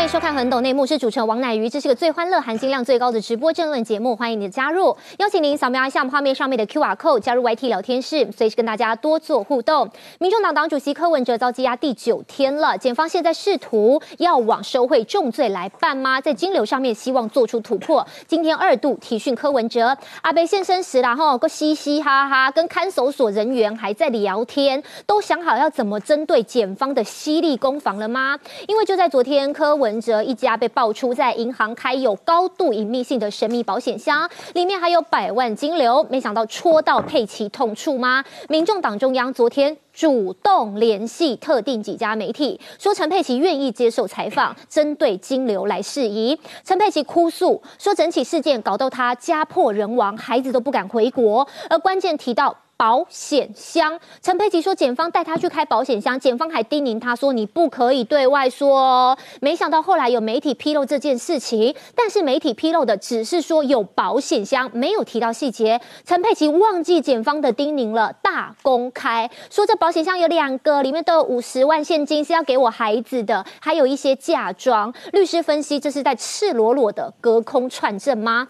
欢迎收看《很懂内幕》，是主持人王乃瑜。这是个最欢乐、含金量最高的直播政论节目，欢迎你的加入。邀请您扫描一下我们画面上面的 Q R code，加入 Y T 聊天室，随时跟大家多做互动。民众党党主席柯文哲遭羁押第九天了，检方现在试图要往收贿重罪来办吗？在金流上面希望做出突破。今天二度提讯柯文哲，阿贝现身时然后个嘻嘻哈哈，跟看守所人员还在聊天，都想好要怎么针对检方的犀利攻防了吗？因为就在昨天。柯文陈哲一家被爆出在银行开有高度隐秘性的神秘保险箱，里面还有百万金流，没想到戳到佩奇痛处吗？民众党中央昨天主动联系特定几家媒体，说陈佩琪愿意接受采访，针对金流来释疑。陈佩琪哭诉说，整起事件搞到他家破人亡，孩子都不敢回国，而关键提到。保险箱，陈佩琪说，检方带他去开保险箱，检方还叮咛他说，你不可以对外说。没想到后来有媒体披露这件事情，但是媒体披露的只是说有保险箱，没有提到细节。陈佩琪忘记检方的叮咛了，大公开说这保险箱有两个，里面都有五十万现金是要给我孩子的，还有一些嫁妆。律师分析，这是在赤裸裸的隔空串证吗？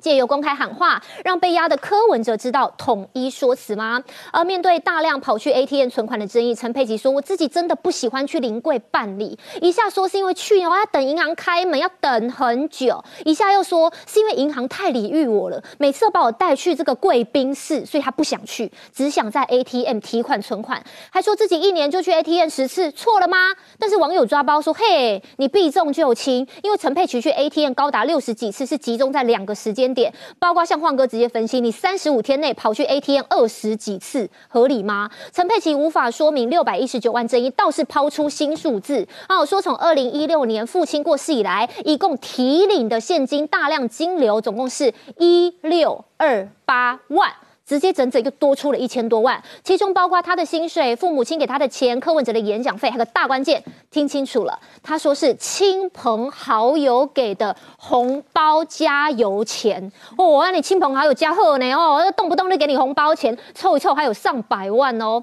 借由公开喊话，让被压的柯文哲知道统一说辞吗？而面对大量跑去 ATM 存款的争议，陈佩琪说：“我自己真的不喜欢去临柜办理。”一下说是因为去年我要等银行开门要等很久，一下又说是因为银行太礼遇我了，每次都把我带去这个贵宾室，所以他不想去，只想在 ATM 提款存款。还说自己一年就去 ATM 十次，错了吗？但是网友抓包说：“嘿，你避重就轻，因为陈佩琪去 ATM 高达六十几次，是集中在两个时间。”点，包括像晃哥直接分析，你三十五天内跑去 ATM 二十几次，合理吗？陈佩琪无法说明六百一十九万争议，倒是抛出新数字哦，说从二零一六年父亲过世以来，一共提领的现金大量金流，总共是一六二八万。直接整整又多出了一千多万，其中包括他的薪水、父母亲给他的钱、柯文哲的演讲费，还有个大关键，听清楚了，他说是亲朋好友给的红包加油钱。哦，我让你亲朋好友加贺呢？哦，动不动就给你红包钱，凑一凑还有上百万哦。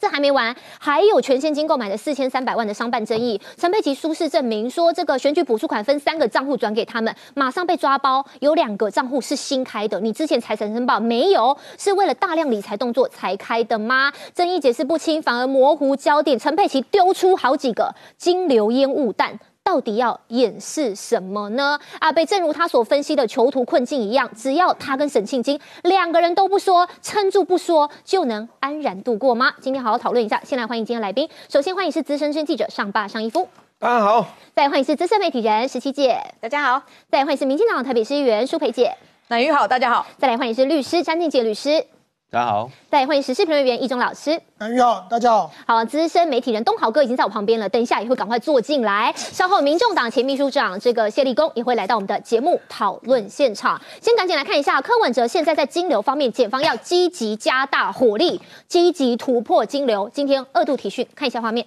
这还没完，还有全现金购买的四千三百万的商办争议。陈佩琪出示证明说，这个选举补助款分三个账户转给他们，马上被抓包。有两个账户是新开的，你之前财产申报没有？是为了大量理财动作才开的吗？争议解释不清，反而模糊焦点。陈佩琪丢出好几个金流烟雾弹。到底要掩饰什么呢？阿贝正如他所分析的囚徒困境一样，只要他跟沈庆金两个人都不说，撑住不说，就能安然度过吗？今天好好讨论一下。先来欢迎今天来宾，首先欢迎是资深记者上霸尚一夫，大家好；再欢迎是资深媒体人十七姐，大家好；再欢迎是民进党台北市议员舒培姐，乃玉好，大家好；再来欢迎是律师张静杰律师。大家好，再欢迎时事评论员易中老师。哎，你好，大家好。好，资深媒体人东豪哥已经在我旁边了，等一下也会赶快坐进来。稍后，民众党前秘书长这个谢立功也会来到我们的节目讨论现场。先赶紧来看一下柯文哲现在在金流方面，检方要积极加大火力，积极突破金流。今天二度提讯，看一下画面。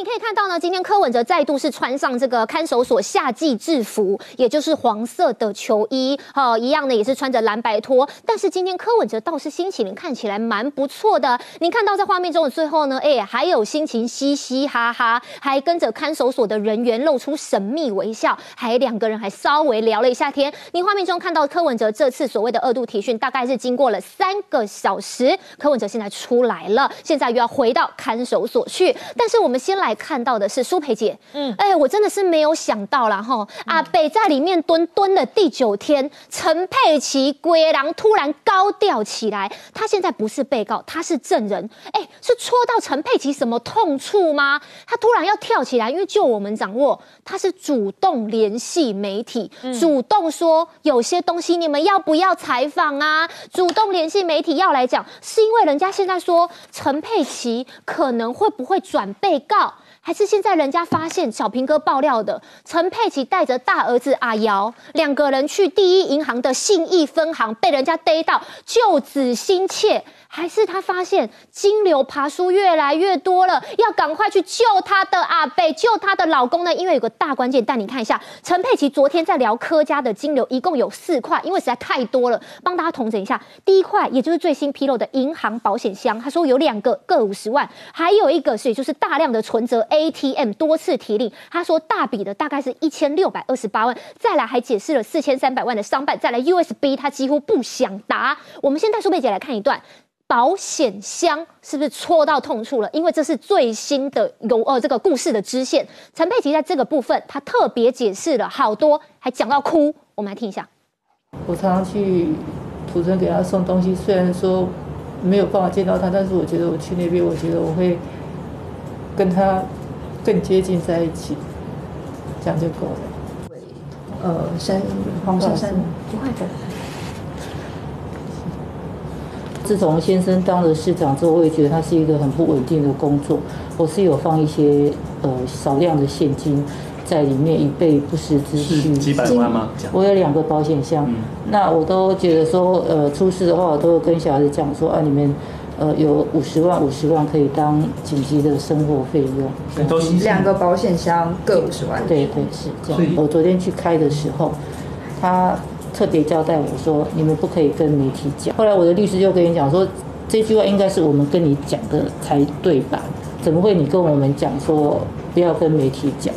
你可以看到呢，今天柯文哲再度是穿上这个看守所夏季制服，也就是黄色的球衣，哈，一样呢也是穿着蓝白拖。但是今天柯文哲倒是心情看起来蛮不错的。你看到在画面中的最后呢，哎，还有心情嘻嘻哈哈，还跟着看守所的人员露出神秘微笑，还两个人还稍微聊了一下天。你画面中看到柯文哲这次所谓的二度提讯，大概是经过了三个小时，柯文哲现在出来了，现在又要回到看守所去。但是我们先来。看到的是苏培姐，嗯，哎，我真的是没有想到啦，哈，阿北在里面蹲蹲了第九天，陈佩琪龟狼突然高调起来，他现在不是被告，他是证人，哎，是戳到陈佩琪什么痛处吗？他突然要跳起来，因为就我们掌握，他是主动联系媒体，主动说有些东西你们要不要采访啊？主动联系媒体要来讲，是因为人家现在说陈佩琪可能会不会转被告？还是现在人家发现小平哥爆料的，陈佩琪带着大儿子阿瑶两个人去第一银行的信义分行，被人家逮到，救子心切。还是他发现金流爬书越来越多了，要赶快去救他的阿贝，救他的老公呢？因为有个大关键，带你看一下，陈佩琪昨天在聊柯家的金流，一共有四块，因为实在太多了，帮大家统整一下。第一块，也就是最新披露的银行保险箱，他说有两个各五十万，还有一个是就是大量的存折 ATM 多次提领，他说大笔的大概是一千六百二十八万，再来还解释了四千三百万的商办，再来 USB 他几乎不想答。我们先带苏贝姐来看一段。保险箱是不是戳到痛处了？因为这是最新的有呃这个故事的支线。陈佩琪在这个部分，他特别解释了好多，还讲到哭。我们来听一下。我常常去土城给他送东西，虽然说没有办法见到他，但是我觉得我去那边，我觉得我会跟他更接近在一起，这样就够了。呃，山黄山山不会的。自从先生当了市长之后，我也觉得他是一个很不稳定的工作。我是有放一些呃少量的现金在里面，以备不时之需。几百万吗？我有两个保险箱，那我都觉得说，呃，出事的话，我都跟小孩子讲说，啊，你们呃有五十万，五十万可以当紧急的生活费用。两个保险箱各五十万。对对是这样。我昨天去开的时候，他。特别交代我说，你们不可以跟媒体讲。后来我的律师就跟你讲说，这句话应该是我们跟你讲的才对吧？怎么会你跟我们讲说不要跟媒体讲？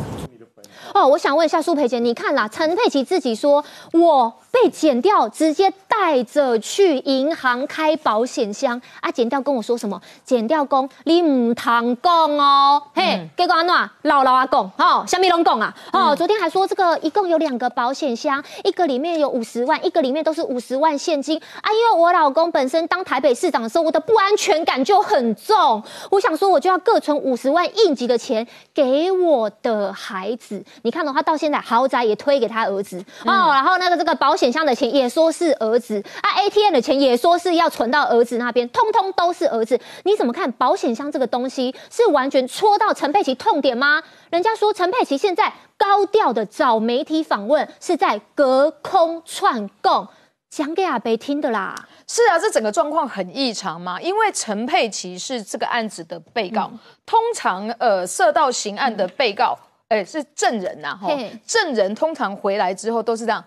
哦，我想问一下苏培杰，你看啦，陈佩琪自己说我被剪掉，直接带着去银行开保险箱啊。剪掉跟我说什么？剪掉公你唔通讲哦，嘿，结果安怎老老阿讲，哦，虾米拢讲啊？哦，昨天还说这个一共有两个保险箱，一个里面有五十万，一个里面都是五十万现金啊。因为我老公本身当台北市长的时候，我的不安全感就很重，我想说我就要各存五十万应急的钱给我的孩子。你看的话，到现在豪宅也推给他儿子哦，然后那个这个保险箱的钱也说是儿子啊，ATM 的钱也说是要存到儿子那边，通通都是儿子。你怎么看保险箱这个东西是完全戳到陈佩琪痛点吗？人家说陈佩琪现在高调的找媒体访问，是在隔空串供，讲给阿北听的啦。是啊，这整个状况很异常嘛，因为陈佩琪是这个案子的被告，通常呃涉到刑案的被告。哎，是证人呐，哈，证人通常回来之后都是这样，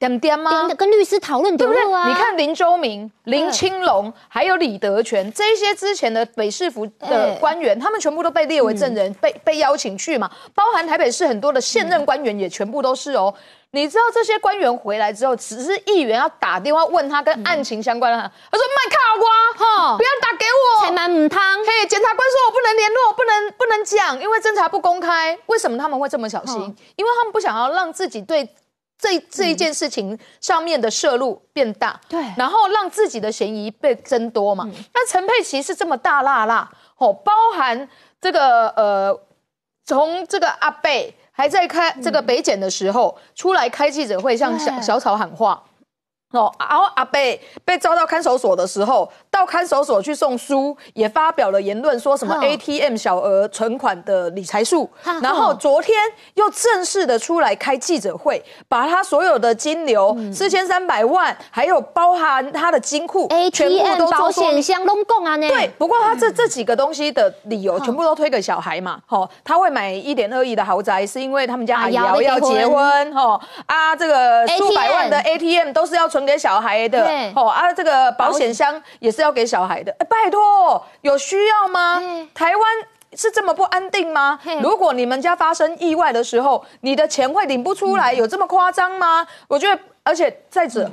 点点吗？跟律师讨论对不对？你看林周明、林清龙，还有李德全这些之前的北市府的官员，他们全部都被列为证人，被被邀请去嘛，包含台北市很多的现任官员也全部都是哦。你知道这些官员回来之后，只是议员要打电话问他跟案情相关的，他说麦卡瓜哈，不要打给我，才蛮唔汤。嘿，检察官说我不能联络，不能不能讲，因为侦查不公开。为什么他们会这么小心？因为他们不想要让自己对这这一件事情上面的摄入变大，对，然后让自己的嫌疑被增多嘛。那陈佩琪是这么大辣辣哦，包含这个呃，从这个阿贝。还在开这个北检的时候，出来开记者会向小小草喊话。哦，然后阿贝被招到看守所的时候，到看守所去送书，也发表了言论，说什么 ATM 小额存款的理财术。然后昨天又正式的出来开记者会，把他所有的金流四千三百万，还有包含他的金库，ATM 保险箱都供啊呢。对，不过他这这几个东西的理由，全部都推给小孩嘛。哦，他会买一点二亿的豪宅，是因为他们家阿瑶要结婚。哦啊，这个数百万的 ATM 都是要存。给小孩的，哦啊，这个保险箱也是要给小孩的，哎，拜托，有需要吗？台湾是这么不安定吗？如果你们家发生意外的时候，你的钱会领不出来，有这么夸张吗？我觉得，而且再者，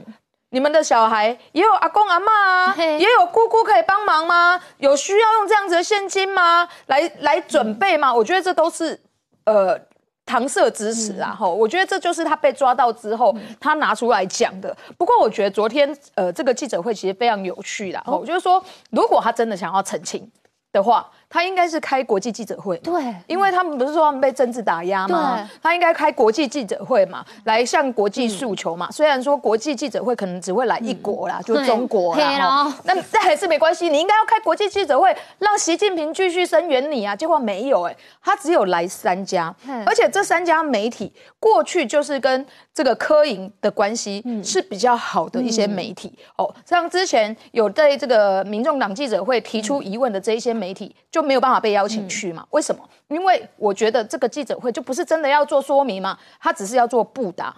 你们的小孩也有阿公阿妈啊，也有姑姑可以帮忙吗？有需要用这样子的现金吗？来来准备吗？我觉得这都是呃。搪塞支持啊！哈，我觉得这就是他被抓到之后，他拿出来讲的。不过，我觉得昨天呃，这个记者会其实非常有趣啦。哦，就是说，如果他真的想要澄清的话，他应该是开国际记者会，对，因为他们不是说他们被政治打压吗？他应该开国际记者会嘛，来向国际诉求嘛。虽然说国际记者会可能只会来一国啦，就中国啦，那这还是没关系，你应该要开国际记者会，让习近平继续声援你啊。结果没有，哎，他只有来三家，而且这三家媒体过去就是跟这个科营的关系是比较好的一些媒体哦，像之前有对这个民众党记者会提出疑问的这一些媒体就没有办法被邀请去嘛？为什么？因为我觉得这个记者会就不是真的要做说明嘛，他只是要做布达，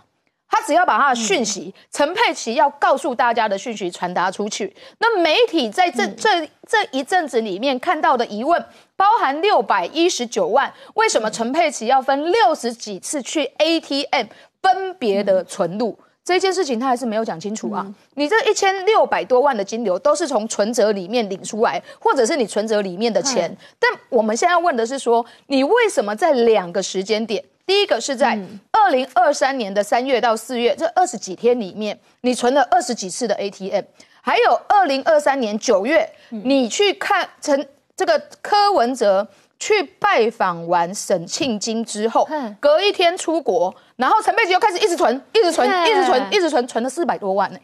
他只要把他的讯息，陈佩琪要告诉大家的讯息传达出去。那媒体在这这这一阵子里面看到的疑问，包含六百一十九万，为什么陈佩琪要分六十几次去 ATM 分别的存入？这件事情他还是没有讲清楚啊！你这一千六百多万的金流都是从存折里面领出来，或者是你存折里面的钱。但我们现在问的是说，你为什么在两个时间点？第一个是在二零二三年的三月到四月这二十几天里面，你存了二十几次的 ATM，还有二零二三年九月，你去看陈这个柯文哲。去拜访完沈庆金之后，隔一天出国，然后陈佩琪又开始一直存，一直存，一直存，一直存，存了四百多万呢，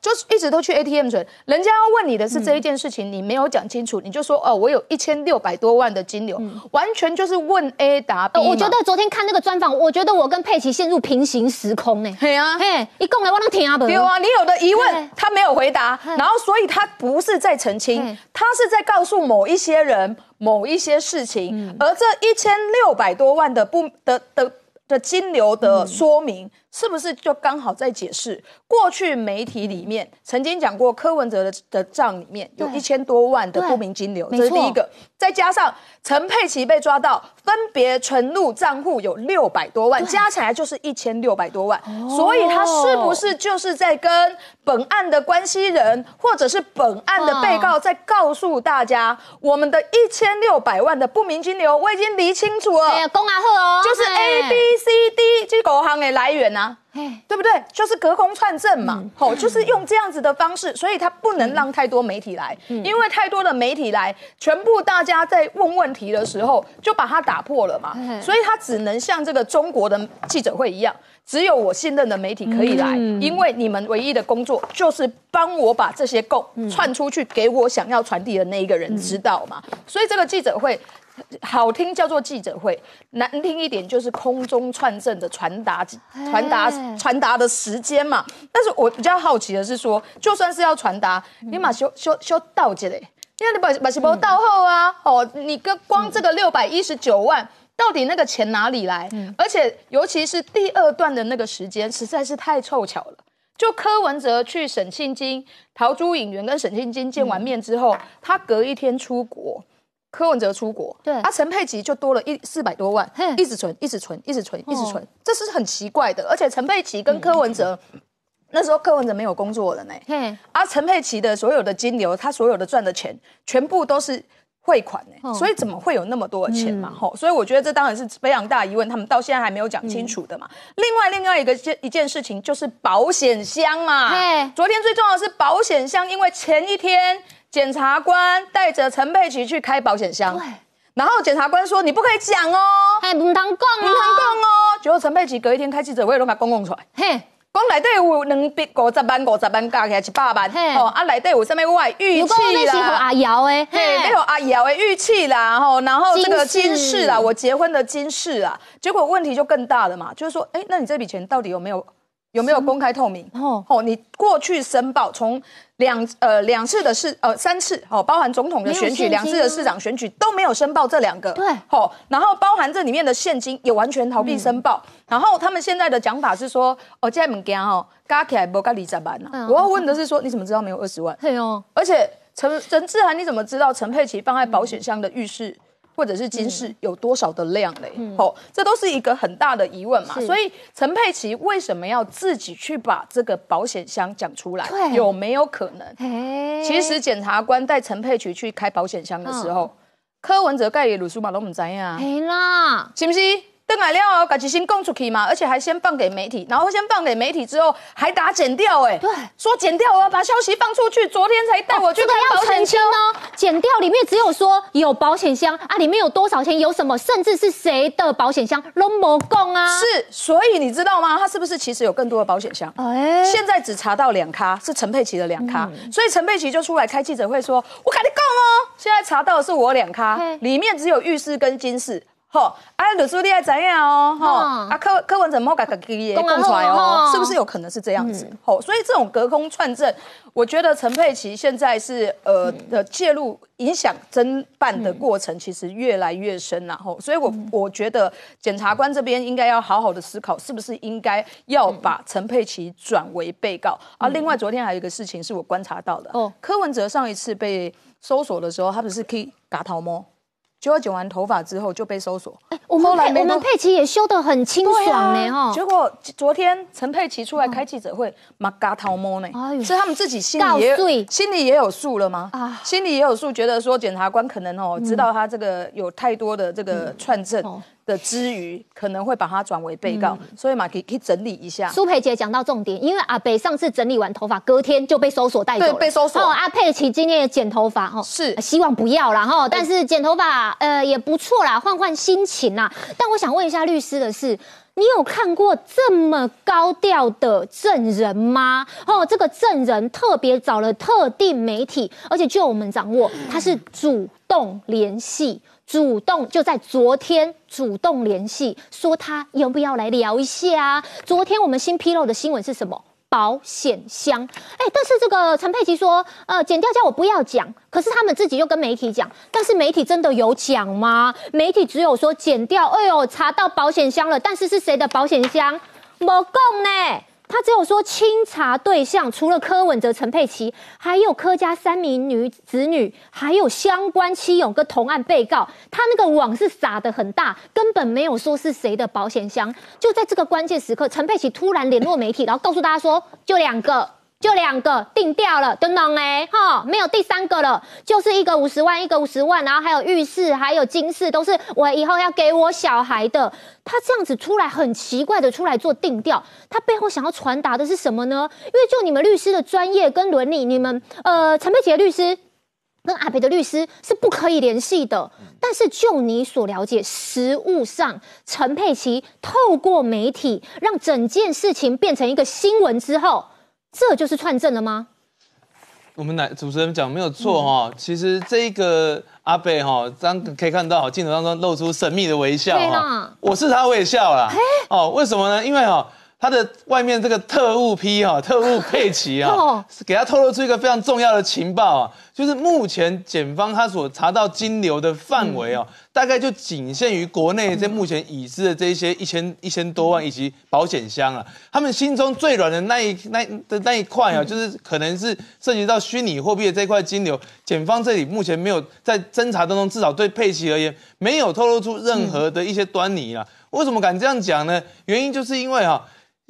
就是一直都去 ATM 存。人家要问你的是这一件事情，你没有讲清楚，你就说哦，我有一千六百多万的金流，完全就是问 A 答 B。我觉得昨天看那个专访，我觉得我跟佩奇陷入平行时空呢。对啊，嘿，一共来我能听啊不？有啊，你有的疑问他没有回答，然后所以他不是在澄清，他是在告诉某一些人。某一些事情，而这一千六百多万的不的的的金流的说明。是不是就刚好在解释过去媒体里面曾经讲过柯文哲的的账里面有一千多万的不明金流，这是第一个。再加上陈佩琪被抓到分别存入账户有六百多万，加起来就是一千六百多万。所以他是不是就是在跟本案的关系人或者是本案的被告在告诉大家，我们的一千六百万的不明金流我已经理清楚了。哎呀，公阿贺哦，就是 A B C D 这狗行的来源啊。对不对？就是隔空串证嘛，吼，就是用这样子的方式，所以他不能让太多媒体来，因为太多的媒体来，全部大家在问问题的时候就把它打破了嘛，所以他只能像这个中国的记者会一样，只有我信任的媒体可以来，因为你们唯一的工作就是帮我把这些供串出去，给我想要传递的那一个人知道嘛，所以这个记者会。好听叫做记者会，难听一点就是空中串证的传达、传达、传达的时间嘛。但是我比较好奇的是说，就算是要传达，你马修修修到这嘞，因为你把把什么到后啊？哦，你跟光这个六百一十九万，到底那个钱哪里来？而且尤其是第二段的那个时间，实在是太凑巧了。就柯文哲去沈庆金、陶朱颖元跟沈庆金见完面之后，他隔一天出国。柯文哲出国，对，啊，陈佩琪就多了一四百多万，一直存，一直存，一直存，一直存，这是很奇怪的。而且陈佩琪跟柯文哲那时候柯文哲没有工作了呢，啊，陈佩琪的所有的金流，他所有的赚的钱，全部都是汇款呢，所以怎么会有那么多的钱嘛？吼，所以我觉得这当然是非常大疑问，他们到现在还没有讲清楚的嘛。另外，另外一个件一件事情就是保险箱嘛，昨天最重要的是保险箱，因为前一天。检察官带着陈佩琪去开保险箱，然后检察官说你不可以讲哦，哎，不能讲哦，不能讲哦。结果陈佩琪隔一天开记者会，都把公共出来，嘿，讲内底有两百五十万、五十万加起来一百万，哦，啊内底有什么外玉器啦，和阿瑶诶，嘿，还有阿瑶的玉器啦，吼，然后这个金饰啦，我结婚的金饰啊，结果问题就更大了嘛，就是说，哎，那你这笔钱到底有没有？有没有公开透明？哦，哦，你过去申报从两呃两次的市呃三次哦，包含总统的选举两次的市长选举都没有申报这两个，对，哦，然后包含这里面的现金也完全逃避申报，然后他们现在的讲法是说，哦，这物件哦，加起来不加二十万呐。我要问的是说，你怎么知道没有二十万？对哦，而且陈陈志涵，你怎么知道陈佩琪放在保险箱的浴室？或者是金饰有多少的量嘞？哦，这都是一个很大的疑问嘛。所以陈佩琪为什么要自己去把这个保险箱讲出来？有没有可能？其实检察官带陈佩琪去开保险箱的时候，柯文哲盖里鲁苏马都唔知呀。啦，是不是？登来了哦，赶紧先供出去嘛，而且还先放给媒体，然后先放给媒体之后还打剪掉，哎，对，说剪掉，我要把消息放出去。昨天才带我去看保险箱哦，剪掉里面只有说有保险箱啊，里面有多少钱，有什么，甚至是谁的保险箱都没供啊。是，所以你知道吗？他是不是其实有更多的保险箱？哎，现在只查到两咖，是陈佩琪的两咖，所以陈佩琪就出来开记者会说：“我跟你讲哦，现在查到的是我两咖，里面只有浴室跟金室。”好，啊，律师你也知样哦，吼，啊，柯柯文哲莫甲自己也供出来哦，是不是有可能是这样子？吼，所以这种隔空串证，我觉得陈佩琪现在是呃的介入影响侦办的过程，其实越来越深了吼，所以我我觉得检察官这边应该要好好的思考，是不是应该要把陈佩琪转为被告？啊，另外昨天还有一个事情是我观察到的，哦，柯文哲上一次被搜索的时候，他不是可以嘎头摸？就要剪完头发之后就被搜索。哎，我们我们佩奇也修得很清爽呢哈。结果昨天陈佩奇出来开记者会，马嘎桃摸呢，所以他们自己心里也心里也有数了吗？啊，心里也有数，觉得说检察官可能哦知道他这个有太多的这个串证。的之余，可能会把它转为被告，所以嘛，可以可以整理一下。苏培杰讲到重点，因为阿北上次整理完头发，隔天就被搜索带走了。被搜索。哦阿佩奇今天也剪头发，哦，是希望不要啦，哈，但是剪头发，呃，也不错啦，换换心情啦。但我想问一下律师的是，你有看过这么高调的证人吗？哦，这个证人特别找了特定媒体，而且就我们掌握，他是主动联系。主动就在昨天主动联系，说他要不要来聊一下。昨天我们新披露的新闻是什么？保险箱。哎，但是这个陈佩琪说，呃，剪掉叫我不要讲。可是他们自己又跟媒体讲，但是媒体真的有讲吗？媒体只有说剪掉。哎呦，查到保险箱了，但是是谁的保险箱？没讲呢。他只有说清查对象，除了柯文哲、陈佩琪，还有柯家三名女子女，还有相关妻友跟同案被告。他那个网是撒的很大，根本没有说是谁的保险箱。就在这个关键时刻，陈佩琪突然联络媒体，然后告诉大家说，就两个。就两个定掉了，等等哎，哈，没有第三个了，就是一个五十万，一个五十万，然后还有浴室，还有金饰，都是我以后要给我小孩的。他这样子出来很奇怪的出来做定调，他背后想要传达的是什么呢？因为就你们律师的专业跟伦理，你们呃陈佩琪律师跟阿北的律师是不可以联系的。但是就你所了解，实物上陈佩琪透过媒体让整件事情变成一个新闻之后。这就是串证了吗？我们来主持人讲没有错哈，其实这个阿北哈，当可以看到镜头当中露出神秘的微笑哈，我是他微笑啦。哦，为什么呢？因为哈。他的外面这个特务批哈，特务佩奇啊，给他透露出一个非常重要的情报啊，就是目前检方他所查到金流的范围啊，大概就仅限于国内这目前已知的这一些一千一千多万以及保险箱啊，他们心中最软的那一那的那一块啊，就是可能是涉及到虚拟货币的这块金流，检方这里目前没有在侦查当中，至少对佩奇而言没有透露出任何的一些端倪啊。为什么敢这样讲呢？原因就是因为哈。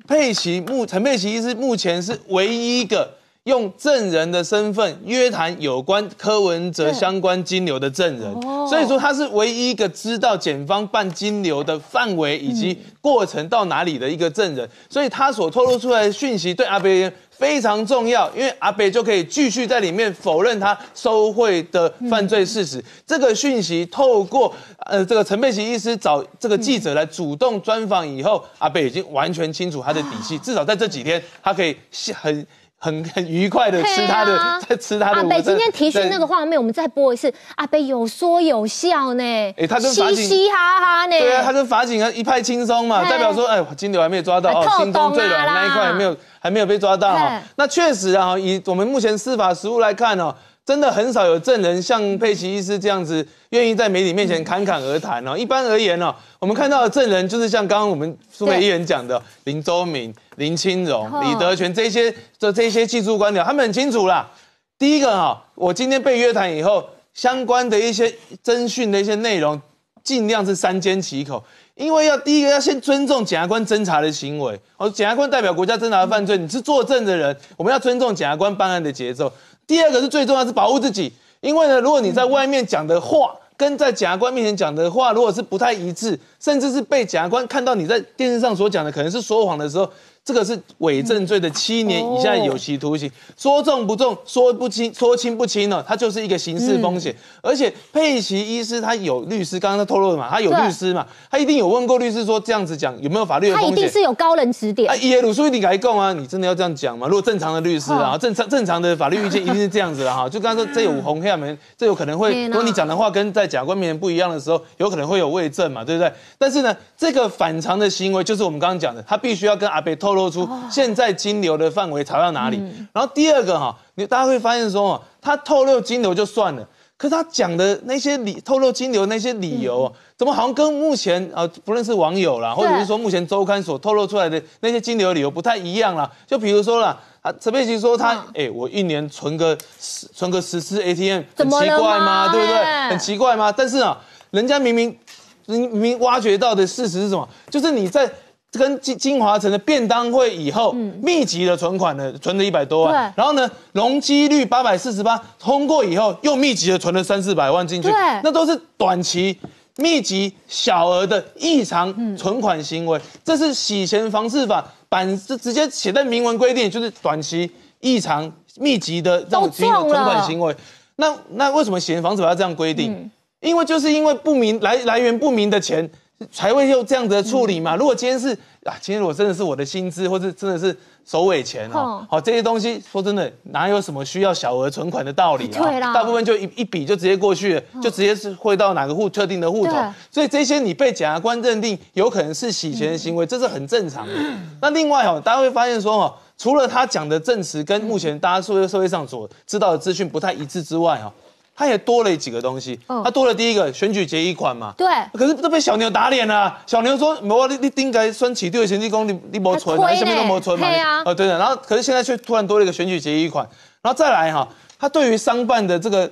佩奇目陈佩奇是目前是唯一一个用证人的身份约谈有关柯文哲相关金流的证人，所以说他是唯一一个知道检方办金流的范围以及过程到哪里的一个证人，所以他所透露出来的讯息对阿北非常重要，因为阿北就可以继续在里面否认他收贿的犯罪事实。这个讯息透过呃这个陈佩琪医师找这个记者来主动专访以后，阿北已经完全清楚他的底细，至少在这几天他可以很很 很愉快的吃他的 在吃他的。阿北今天提讯那个画面，我们再播一次。阿北有说有笑呢，哎，他跟嘻嘻哈哈呢，对啊，他跟法警啊一派轻松嘛，代表说哎金牛还没有抓到哦，心中最软的那一块还没有。还没有被抓到哈，那确实啊，以我们目前司法实务来看哦，真的很少有证人像佩奇医师这样子愿意在媒体面前侃侃而谈哦。一般而言哦，我们看到的证人就是像刚刚我们苏北议员讲的林周明、林清荣、李德全这些的这些技术官僚，他们很清楚啦。第一个哈，我今天被约谈以后，相关的一些侦讯的一些内容，尽量是三缄其口。因为要第一个要先尊重检察官侦查的行为，哦，检察官代表国家侦查犯罪，你是作证的人，我们要尊重检察官办案的节奏。第二个是最重要是保护自己，因为呢，如果你在外面讲的话跟在检察官面前讲的话，如果是不太一致，甚至是被检察官看到你在电视上所讲的可能是说谎的时候。这个是伪证罪的七年以下有期徒刑，说重不重，说不轻，说轻不轻呢？它就是一个刑事风险。而且佩奇医师他有律师，刚刚他透露的嘛，他有律师嘛，他一定有问过律师说这样子讲有没有法律的风险？他一定是有高人指点。啊，耶鲁书一定改供啊！你真的要这样讲吗？如果正常的律师啊，正常正常的法律意见一定是这样子的哈。就刚刚说这有红黑门，这有可能会，如果你讲的话跟在假官面前不一样的时候，有可能会有伪证嘛，对不对？但是呢，这个反常的行为就是我们刚刚讲的，他必须要跟阿贝透露出现。在金流的范围查到哪里？然后第二个哈，你大家会发现说，他透露金流就算了，可是他讲的那些理透露金流那些理由，怎么好像跟目前啊，不论是网友啦，或者是说目前周刊所透露出来的那些金流理由不太一样啦。就比如说啦，啊，陈佩琪说他，哎，我一年存个十存个十次 ATM，很奇怪吗？对不对？很奇怪吗？但是啊，人家明明明明挖掘到的事实是什么？就是你在。跟金金华城的便当会以后密集的存款呢，存了一百多万，然后呢，容积率八百四十八通过以后，又密集的存了三四百万进去，那都是短期密集小额的异常存款行为，这是洗钱防治法版是直接写在明文规定，就是短期异常密集的这种存款行为。那那为什么洗钱防治法要这样规定？因为就是因为不明来来源不明的钱。才会用这样子的处理嘛？如果今天是啊，今天如果真的是我的薪资，或者真的是首尾钱哦，好这些东西，说真的，哪有什么需要小额存款的道理啊？大部分就一一笔就直接过去了，就直接是汇到哪个户特定的户头。所以这些你被检察官认定有可能是洗钱的行为，这是很正常的。那另外哦，大家会发现说哦，除了他讲的证词跟目前大家社会社会上所知道的资讯不太一致之外哦。他也多了几个东西，他多了第一个选举结余款嘛，对，可是都被小牛打脸了。小牛说：“我你你应该算起对前济公，你你没存，你什么都没存嘛。”啊，对的。然后可是现在却突然多了一个选举结余款，然后再来哈，他对于商办的这个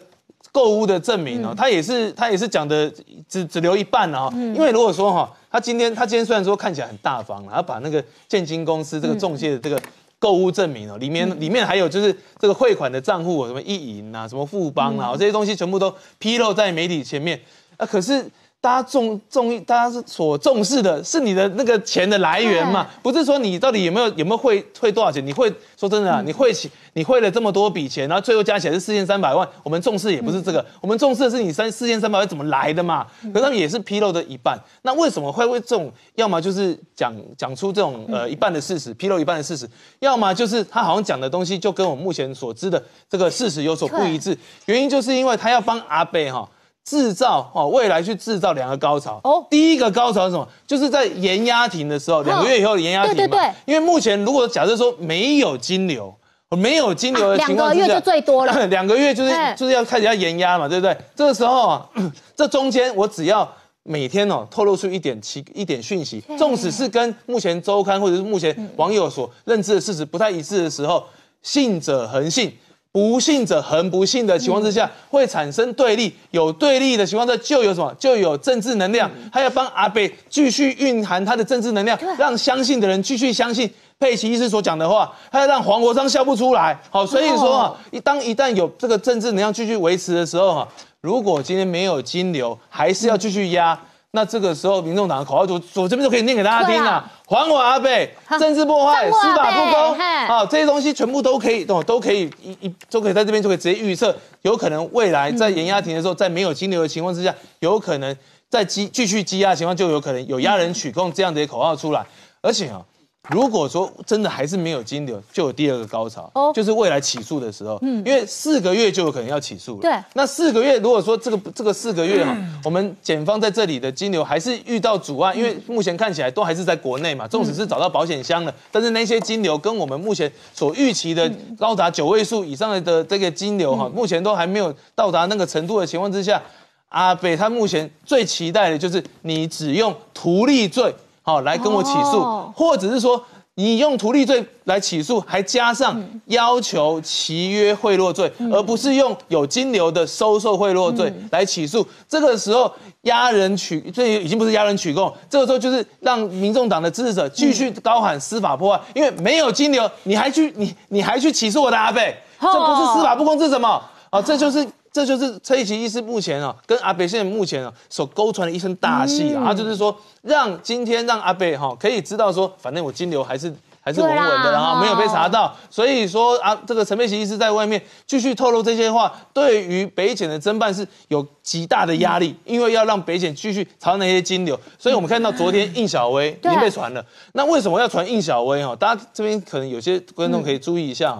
购物的证明哦，他也是他也是讲的只只留一半了哈。因为如果说哈，他今天他今天虽然说看起来很大方，然后把那个建金公司这个中介的这个。购物证明哦，里面里面还有就是这个汇款的账户，什么意银啊，什么富邦啊，这些东西全部都披露在媒体前面啊，可是。大家重重，大家是所重视的是你的那个钱的来源嘛？不是说你到底有没有有没有汇汇多少钱？你会说真的啊？你汇起你汇了这么多笔钱，然后最后加起来是四千三百万，我们重视也不是这个，我们重视的是你三四千三百万怎么来的嘛？可他们也是披露的一半，那为什么会为这种？要么就是讲讲出这种呃一半的事实，披露一半的事实；要么就是他好像讲的东西就跟我目前所知的这个事实有所不一致。原因就是因为他要帮阿贝哈。制造哦，未来去制造两个高潮哦。第一个高潮是什么？就是在延压停的时候，两个月以后延压停嘛。对对对。因为目前如果假设说没有金流，没有金流的情况下，两个月就最多了。两个月就是就是要开始要延压嘛，对不对？这个时候啊，这中间我只要每天哦透露出一点奇一点讯息，纵使是跟目前周刊或者是目前网友所认知的事实不太一致的时候，信者恒信。不幸者恒不幸的情况之下，会产生对立。有对立的情况下，就有什么？就有政治能量。他要帮阿北继续蕴含他的政治能量，让相信的人继续相信佩奇医师所讲的话。他要让黄国昌笑不出来。好，所以说啊，一当一旦有这个政治能量继续维持的时候，哈，如果今天没有金流，还是要继续压。那这个时候，民众党的口号，就我这边就可以念给大家听啊！还我阿贝，政治破坏，司法不公，啊，这些东西全部都可以，都都可以一一都可以在这边就可以直接预测，有可能未来在严压庭的时候，在没有金流的情况之下，有可能在积继续积压的情况，就有可能有压人取供这样的口号出来，而且啊。如果说真的还是没有金流，就有第二个高潮，哦，就是未来起诉的时候，嗯，因为四个月就有可能要起诉了，对，那四个月如果说这个这个四个月哈，我们检方在这里的金流还是遇到阻碍，因为目前看起来都还是在国内嘛，纵使是找到保险箱了，但是那些金流跟我们目前所预期的高达九位数以上的这个金流哈，目前都还没有到达那个程度的情况之下，阿北他目前最期待的就是你只用图利罪。好，来跟我起诉，或者是说你用图利罪来起诉，还加上要求契约贿赂罪，而不是用有金流的收受贿赂罪来起诉。这个时候压人取，这已经不是压人取供，这个时候就是让民众党的支持者继续高喊司法破坏，因为没有金流，你还去你你还去起诉我的阿贝，这不是司法不公，是什么？啊，这就是这就是车一奇医师目前啊，跟阿北现在目前啊所勾传的一声大戏啊，他就是说让今天让阿北哈可以知道说，反正我金流还是。还是稳稳的然后，没有被查到，所以说啊，这个陈佩琪医师在外面继续透露这些话，对于北检的侦办是有极大的压力，因为要让北检继续查那些金流，所以我们看到昨天应小薇已经被传了，那为什么要传应小薇哈？大家这边可能有些观众可以注意一下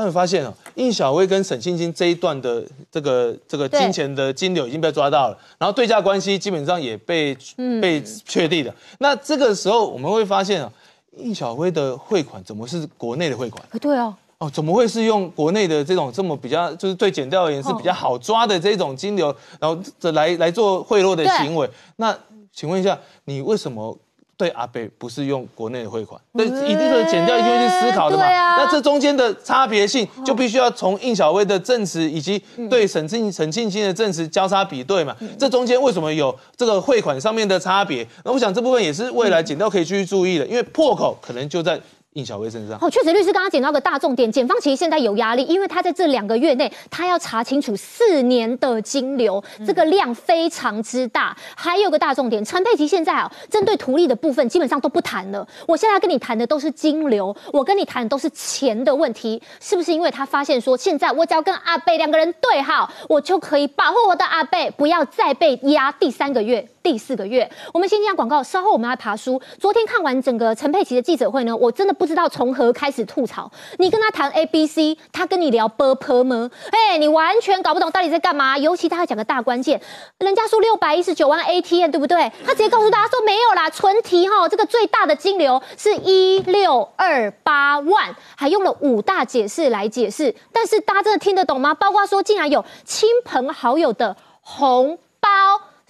家会发现哦，应小薇跟沈庆金这一段的这个这个金钱的金流已经被抓到了，然后对价关系基本上也被被确定了，那这个时候我们会发现啊。应小薇的汇款怎么是国内的汇款？对哦，哦，怎么会是用国内的这种这么比较，就是对减掉而言是比较好抓的这种金流，然后这来来做贿赂的行为？那请问一下，你为什么？对阿北不是用国内的汇款，那一定是减掉，一定会去思考的嘛。那这中间的差别性，就必须要从应小薇的证词以及对沈庆沈庆金的证词交叉比对嘛。这中间为什么有这个汇款上面的差别？那我想这部分也是未来减掉可以继续注意的，因为破口可能就在。应小薇身上，哦，确实，律师刚刚讲到个大重点，检方其实现在有压力，因为他在这两个月内，他要查清楚四年的金流，这个量非常之大。还有个大重点，陈佩琪现在啊，针对图利的部分基本上都不谈了。我现在跟你谈的都是金流，我跟你谈的都是钱的问题，是不是？因为他发现说，现在我只要跟阿贝两个人对好，我就可以保护我的阿贝，不要再被压第三个月。第四个月，我们先讲广告，稍后我们来爬书。昨天看完整个陈佩琪的记者会呢，我真的不不知道从何开始吐槽。你跟他谈 A B C，他跟你聊 B P 吗？哎，你完全搞不懂到底在干嘛。尤其他还讲个大关键，人家说六百一十九万 A T M，对不对？他直接告诉大家说没有啦，纯提哈，这个最大的金流是一六二八万，还用了五大解释来解释。但是大家真的听得懂吗？包括说竟然有亲朋好友的红包。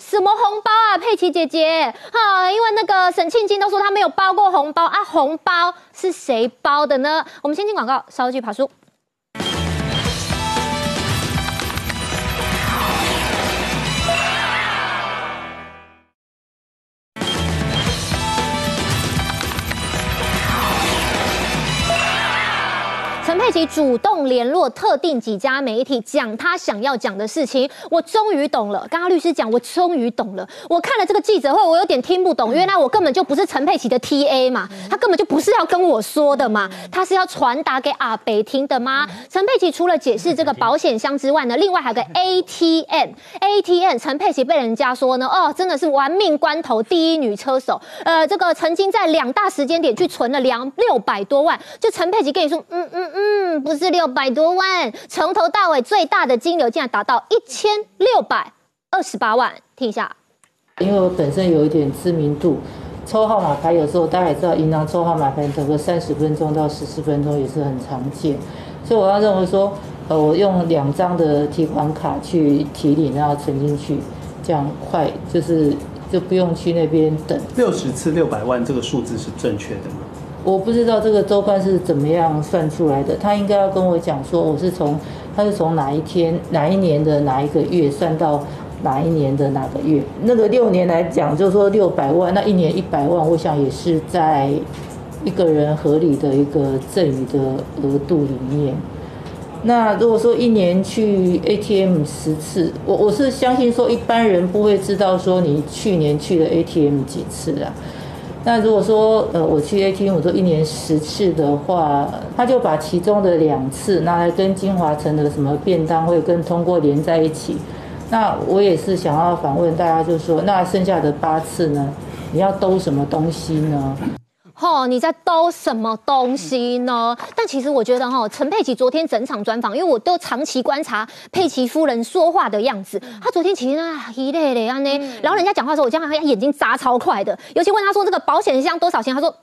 什么红包啊，佩奇姐姐？哈，因为那个沈庆金都说他没有包过红包啊，红包是谁包的呢？我们先进广告，稍后跑书。佩奇主动联络特定几家媒体，讲他想要讲的事情。我终于懂了，刚刚律师讲，我终于懂了。我看了这个记者会，我有点听不懂。原来我根本就不是陈佩琪的 T A 嘛，他根本就不是要跟我说的嘛，他是要传达给阿北听的吗？陈佩琪除了解释这个保险箱之外呢，另外还有个 A T M，A T M。陈佩琪被人家说呢，哦，真的是玩命关头第一女车手。呃，这个曾经在两大时间点去存了两六百多万。就陈佩琪跟你说，嗯嗯嗯。嗯，不是六百多万，从头到尾最大的金流竟然达到一千六百二十八万。听一下，因为我本身有一点知名度，抽号码牌有时候大家也知道，银行抽号码牌等个三十分钟到十四分钟也是很常见，所以我要认为说，呃，我用两张的提款卡去提领，然后存进去，这样快，就是就不用去那边等。六十次六百万这个数字是正确的吗？我不知道这个周刊是怎么样算出来的，他应该要跟我讲说，我是从他是从哪一天哪一年的哪一个月算到哪一年的哪个月。那个六年来讲，就是说六百万，那一年一百万，我想也是在一个人合理的一个赠与的额度里面。那如果说一年去 ATM 十次，我我是相信说一般人不会知道说你去年去了 ATM 几次啊。那如果说呃我去 ATM 我都一年十次的话，他就把其中的两次拿来跟金华城的什么便当会跟通过连在一起。那我也是想要反问大家，就是说那剩下的八次呢，你要兜什么东西呢？哦，你在兜什么东西呢？但其实我觉得哈，陈佩琪昨天整场专访，因为我都长期观察佩奇夫人说话的样子，她昨天其实啊一累累啊呢，然后人家讲话的时候，我讲他眼睛眨超快的，尤其问她说这个保险箱多少钱，她说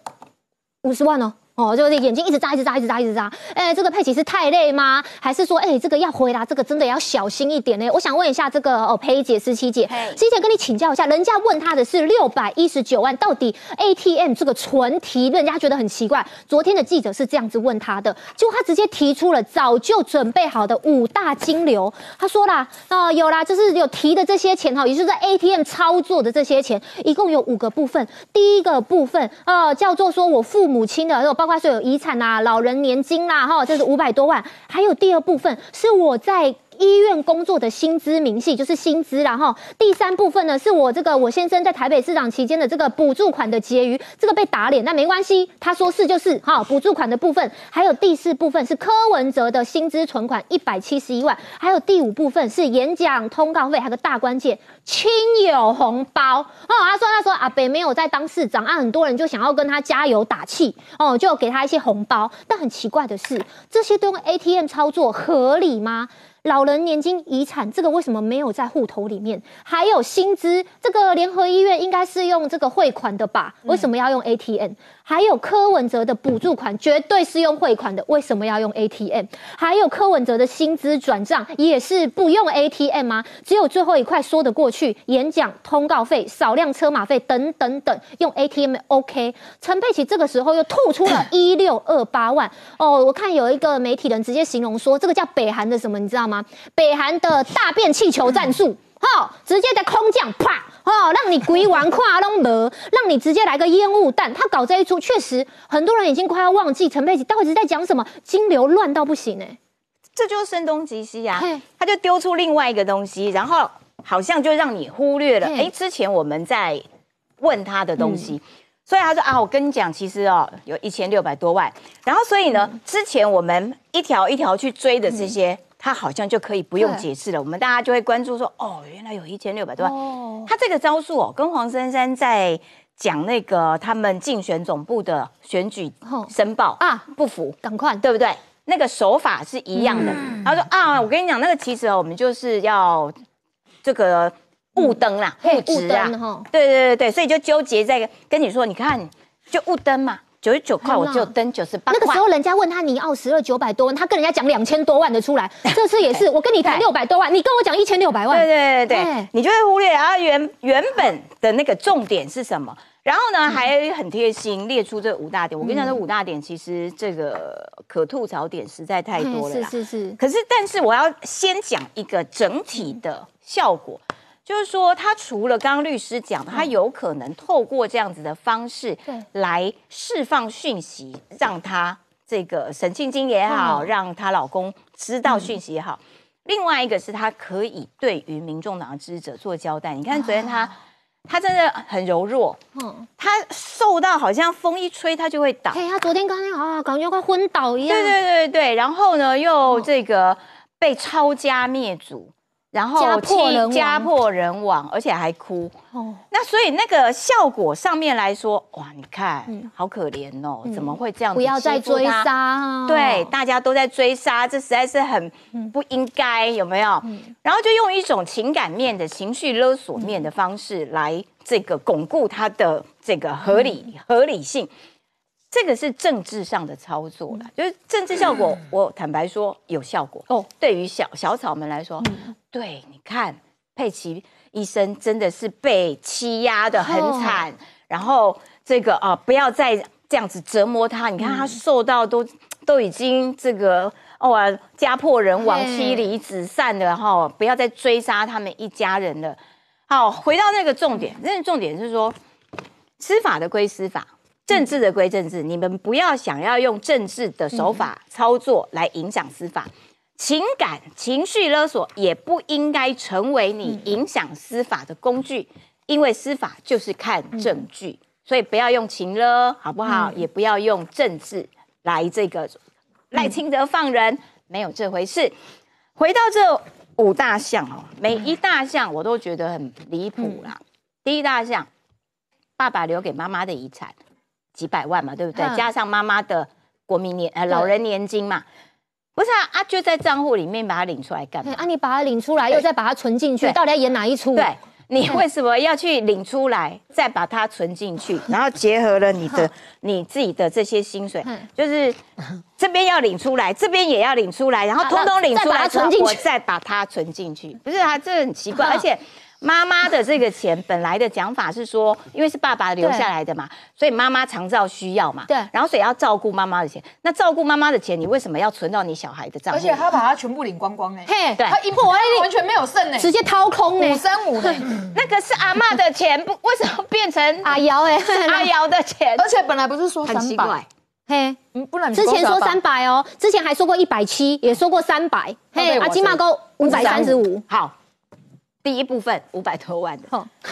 五十万哦。哦，就是眼睛一直眨，一直眨，一直眨，一直眨。哎，这个佩奇是太累吗？还是说，哎，这个要回答这个真的要小心一点呢？我想问一下这个哦，佩姐、十七姐，十七姐跟你请教一下，人家问他的是六百一十九万，到底 ATM 这个纯提，人家觉得很奇怪。昨天的记者是这样子问他的，就他直接提出了早就准备好的五大金流。他说啦，哦，有啦，就是有提的这些钱哈，也就是在 ATM 操作的这些钱，一共有五个部分。第一个部分，呃，叫做说我父母亲的，包括。说有遗产啊，老人年金啦，哈，这是五百多万。还有第二部分是我在医院工作的薪资明细，就是薪资，然后第三部分呢是我这个我先生在台北市长期间的这个补助款的结余，这个被打脸，那没关系，他说是就是哈，补助款的部分，还有第四部分是柯文哲的薪资存款一百七十一万，还有第五部分是演讲通告费，还有个大关键，亲友红包。哦，他说他说阿北没有在当市长啊，很多人就想要跟他加油打气。哦，就给他一些红包，但很奇怪的是，这些都用 ATM 操作合理吗？老人年金遗产这个为什么没有在户头里面？还有薪资，这个联合医院应该是用这个汇款的吧？为什么要用 ATM？还有柯文哲的补助款绝对是用汇款的，为什么要用 ATM？还有柯文哲的薪资转账也是不用 ATM 吗？只有最后一块说得过去，演讲通告费、少量车马费等等等，用 ATM OK。陈佩琪这个时候又吐出了 一六二八万哦，我看有一个媒体人直接形容说，这个叫北韩的什么，你知道吗？北韩的大便气球战术。哦，直接在空降，啪！哦，让你鬼玩跨龙德，让你直接来个烟雾弹。他搞这一出，确实很多人已经快要忘记陈佩琪到底是在讲什么，金流乱到不行哎。这就是声东击西呀，他就丢出另外一个东西，然后好像就让你忽略了。哎，之前我们在问他的东西，所以他说啊，我跟你讲，其实哦，有一千六百多万。然后所以呢，之前我们一条一条去追的这些。他好像就可以不用解释了，我们大家就会关注说，哦，原来有一千六百多万。他这个招数哦，跟黄珊珊在讲那个他们竞选总部的选举申报啊。不符，赶快，对不对？那个手法是一样的。他说啊，我跟你讲，那个其实我们就是要这个雾灯啦，误值啊，对对对对，所以就纠结在跟你说，你看就雾灯嘛。九十九块，我就登九十八。那个时候人家问他，你奥十二九百多万，他跟人家讲两千多万的出来。这次也是，我跟你谈六百多万，你跟我讲一千六百万。对对对对，你就会忽略啊原原本的那个重点是什么？然后呢，还很贴心列出这五大点。我跟你讲，这五大点其实这个可吐槽点实在太多了。是是是。可是，但是我要先讲一个整体的效果。就是说，他除了刚刚律师讲的，他有可能透过这样子的方式来释放讯息，让他这个沈庆金也好，让她老公知道讯息也好。另外一个是他可以对于民众党的支持者做交代。你看昨天他，他真的很柔弱，嗯，他瘦到好像风一吹他就会倒。嘿，他昨天刚刚啊，感觉快昏倒一样。对对对对，然后呢，又这个被抄家灭族。然后家破人家破人亡，而且还哭。哦，那所以那个效果上面来说，哇，你看，好可怜哦，怎么会这样？不要再追杀。对，大家都在追杀，这实在是很不应该，有没有？然后就用一种情感面的情绪勒索面的方式来这个巩固他的这个合理合理性。这个是政治上的操作了，就是政治效果。我坦白说有效果哦。对于小小草们来说，对，你看佩奇医生真的是被欺压的很惨，然后这个啊，不要再这样子折磨他。你看他受到都都已经这个哦啊，家破人亡、妻离子散的哈，不要再追杀他们一家人了。好，回到那个重点，那个重点是说，司法的归司法。政治的归政治，你们不要想要用政治的手法操作来影响司法，情感情绪勒索也不应该成为你影响司法的工具，因为司法就是看证据，所以不要用情勒，好不好？也不要用政治来这个赖清德放人，没有这回事。回到这五大项哦，每一大项我都觉得很离谱啦。第一大项，爸爸留给妈妈的遗产。几百万嘛，对不对？加上妈妈的国民年呃老人年金嘛，不是啊？啊，就在账户里面把它领出来干嘛？啊，你把它领出来，又再把它存进去，到底要演哪一出？对，你为什么要去领出来，再把它存进去？然后结合了你的 你自己的这些薪水，就是这边要领出来，这边也要领出来，然后通通领出来，存进去，再把它存进去。不是啊，这很奇怪，而且。妈妈的这个钱本来的讲法是说，因为是爸爸留下来的嘛，所以妈妈常照需要嘛。对，然后所以要照顾妈妈的钱。那照顾妈妈的钱，你为什么要存到你小孩的账户？而且他把它全部领光光哎，嘿，对，他一破完全没有剩哎，直接掏空哎，五三五的，那个是阿妈的钱，不为什么变成阿瑶哎，阿瑶的钱？而且本来不是说很奇怪，嘿，嗯，不然之前说三百哦，之前还说过一百七，也说过三百，嘿，阿，金马哥五百三十五，好，第一部分五百多万的，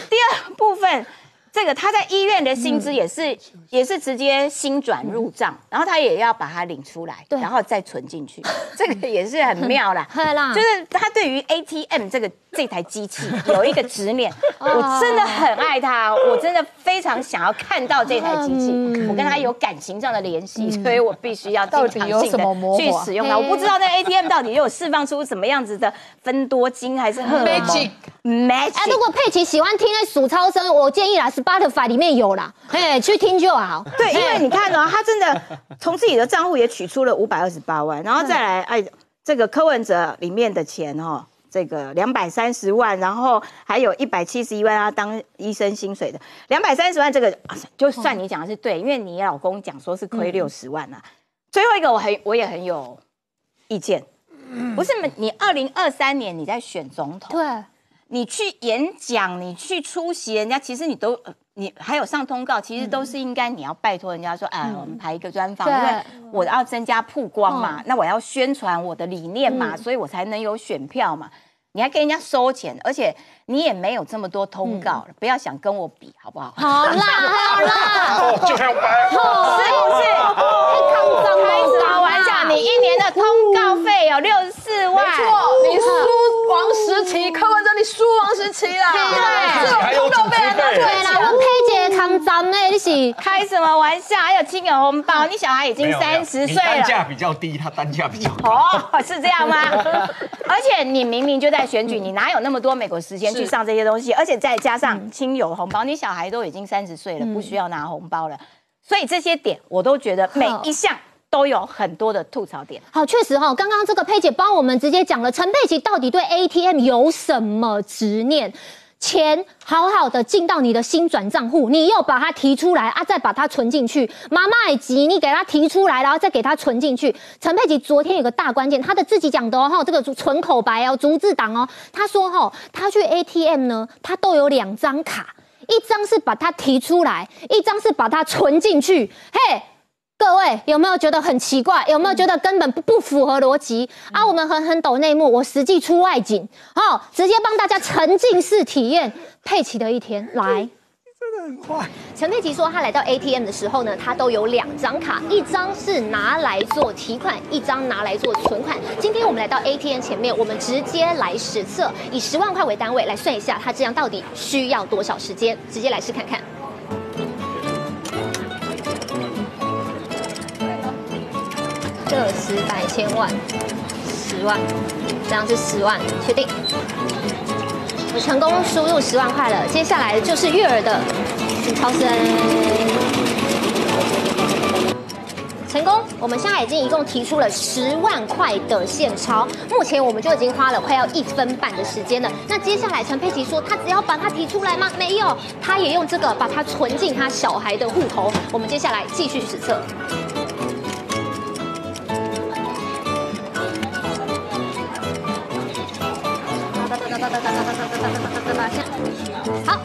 第二部分。这个他在医院的薪资也是也是直接新转入账，然后他也要把它领出来，然后再存进去，这个也是很妙啦。就是他对于 ATM 这个这台机器有一个执念，我真的很爱它，我真的非常想要看到这台机器，我跟它有感情上的联系，所以我必须要经常性的去使用它。我不知道那 ATM 到底又释放出什么样子的分多金还是荷尔蒙。哎，如果佩奇喜欢听那数超声，我建议啦，Spotify 里面有啦，哎，去听就好。对，因为你看哦，他真的从自己的账户也取出了五百二十八万，然后再来，哎，这个柯文哲里面的钱哦，这个两百三十万，然后还有一百七十一万他当医生薪水的，两百三十万这个就算你讲的是对，因为你老公讲说是亏六十万啊。最后一个我很我也很有意见，不是你二零二三年你在选总统，对。你去演讲，你去出席，人家其实你都，你还有上通告，其实都是应该你要拜托人家说，哎，我们排一个专访，因为我要增加曝光嘛，那我要宣传我的理念嘛，所以我才能有选票嘛。你还跟人家收钱，而且你也没有这么多通告，不要想跟我比，好不好？好啦，好啦，就要掰，是不是？开玩笑，你一年的通告费有六十四万，没错，你输王石奇，柯文哲你输王石奇了，对，还有通告费，对啦，我佩姐抗战呢，你是开什么玩笑？还有亲友红包，你小孩已经三十岁了，单价比较低，他单价比较高，哦，是这样吗？而且你明明就在选举，你哪有那么多美国时间去上这些东西？而且再加上亲友红包，你小孩都已经三十岁了，不需要拿红包了，所以这些点我都觉得每一项。都有很多的吐槽点。好，确实哈，刚刚这个佩姐帮我们直接讲了陈佩琪到底对 ATM 有什么执念？钱好好的进到你的新转账户，你又把它提出来啊，再把它存进去。妈妈也急，你给他提出来，然后再给他存进去。陈佩琪昨天有个大关键，他的自己讲的哦，哈，这个纯口白哦，逐字档哦，他说哈，他去 ATM 呢，他都有两张卡，一张是把它提出来，一张是把它存进去，嘿。各位有没有觉得很奇怪？有没有觉得根本不不符合逻辑啊？我们狠狠抖内幕，我实际出外景，哦，直接帮大家沉浸式体验佩奇的一天。来，真的很快。陈佩琪说，他来到 ATM 的时候呢，他都有两张卡，一张是拿来做提款，一张拿来做存款。今天我们来到 ATM 前面，我们直接来实测，以十万块为单位来算一下，他这样到底需要多少时间？直接来试看看。个十百千万，十万，这样是十万，确定。我成功输入十万块了，接下来就是月儿的超声，成功。我们现在已经一共提出了十万块的现钞，目前我们就已经花了快要一分半的时间了。那接下来陈佩琪说，他只要把它提出来吗？没有，他也用这个把它存进他小孩的户头。我们接下来继续实测。好，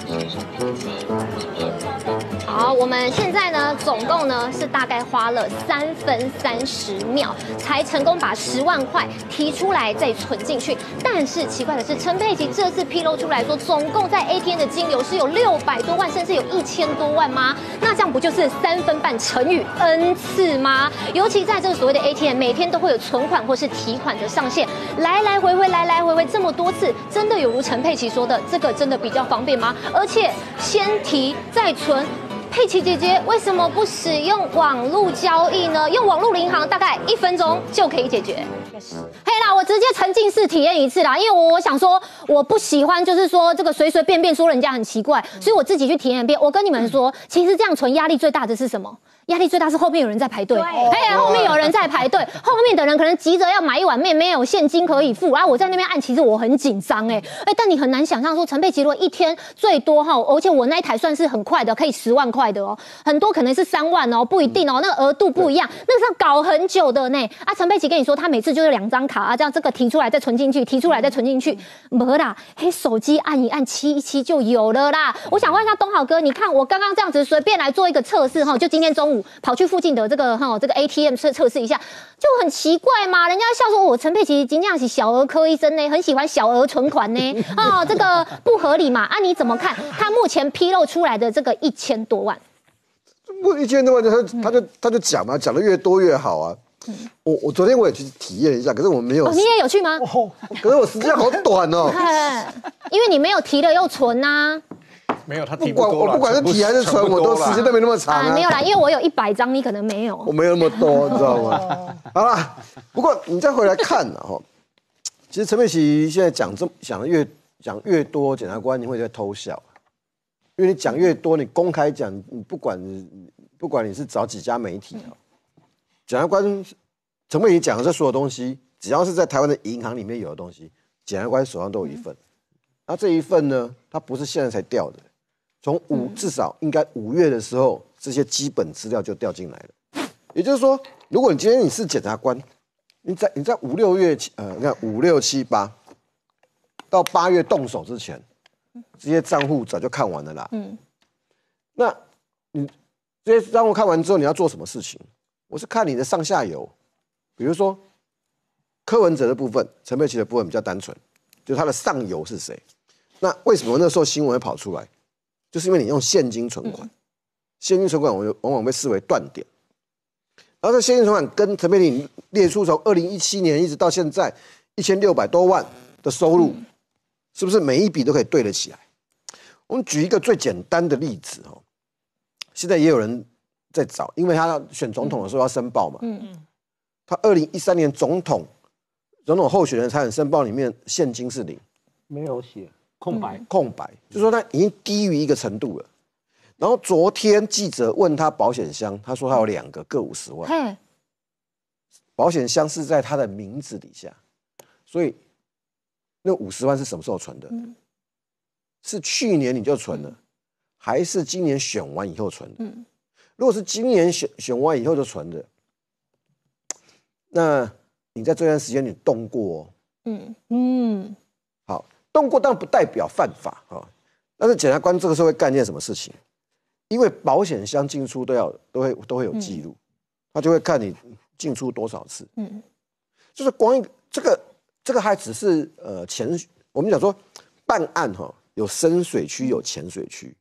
好我们现在呢，总共呢是大概花了三分三十秒，才成功把十万块提出来再存进去。但是奇怪的是，陈佩琪这次披露出来说，总共在 ATM 的金流是有六百多万，甚至有一千多万吗？那这样不就是三分半乘以 n 次吗？尤其在这个所谓的 ATM，每天都会有存款或是提款的上限，来来回回，来来回回这么多次，真的有如陈佩琪说的，这个真的比较方便吗？而且先提再存。佩奇姐姐为什么不使用网络交易呢？用网络银行大概一分钟就可以解决。嘿啦，我直接沉浸式体验一次啦，因为我我想说我不喜欢就是说这个随随便便说人家很奇怪，所以我自己去体验一遍。我跟你们说，其实这样存压力最大的是什么？压力最大是后面有人在排队，哎，后面有人在排队，后面的人可能急着要买一碗面，没有现金可以付，然后我在那边按，其实我很紧张，哎，哎，但你很难想象说陈佩琪如果一天最多哈，而且我那一台算是很快的，可以十万块的哦，很多可能是三万哦，不一定哦，那个额度不一样，那个是要搞很久的呢。啊，陈佩琪跟你说，他每次就就是两张卡啊，这样这个提出来再存进去，提出来再存进去，没啦，嘿，手机按一按七一七就有了啦。我想问一下东豪哥，你看我刚刚这样子随便来做一个测试哈，就今天中午跑去附近的这个哈这个 ATM 测测试一下，就很奇怪嘛，人家笑说我陈佩琪今天是小儿科医生呢，很喜欢小额存款呢，哦，这个不合理嘛？啊，你怎么看？他目前披露出来的这个一千多万，不一千多万，他他就他就讲嘛，讲的越多越好啊。我我昨天我也去体验一下，可是我没有。你也有去吗？可是我时间好短哦。因为你没有提了又存呐。没有他提不管我不管是提还是存，我都时间都没那么长啊。没有啦，因为我有一百张，你可能没有。我没有那么多，你知道吗？好了，不过你再回来看呢，哈，其实陈佩琪现在讲这讲的越讲越多，检察官你会在偷笑，因为你讲越多，你公开讲，你不管不管你是找几家媒体啊。检察官陈佩琪讲的这所有东西，只要是在台湾的银行里面有的东西，检察官手上都有一份。那这一份呢，它不是现在才掉的，从五至少应该五月的时候，这些基本资料就掉进来了。也就是说，如果你今天你是检察官，你在你在五六月呃，你看五六七八到八月动手之前，这些账户早就看完了啦。嗯。那你这些账户看完之后，你要做什么事情？我是看你的上下游，比如说柯文哲的部分，陈佩琪的部分比较单纯，就他的上游是谁？那为什么那时候新闻会跑出来？就是因为你用现金存款，现金存款往往往被视为断点，然后这现金存款跟陈佩玲列出从二零一七年一直到现在一千六百多万的收入，是不是每一笔都可以对得起来？我们举一个最简单的例子哦，现在也有人。在找，因为他选总统的时候要申报嘛。嗯嗯。他二零一三年总统总统候选人财产申报里面现金是零，没有写空白，空白，就说他已经低于一个程度了。然后昨天记者问他保险箱，他说他有两个，各五十万。保险箱是在他的名字底下，所以那五十万是什么时候存的？是去年你就存了，还是今年选完以后存的？嗯。如果是今年选选完以后就存的，那你在这段时间你动过，嗯嗯，好动过，但不代表犯法啊。但是检察官这个时候会干件什么事情？因为保险箱进出都要都会都会有记录，他就会看你进出多少次。嗯，就是光一个这个这个还只是呃潜，我们讲说办案哈，有深水区有浅水区。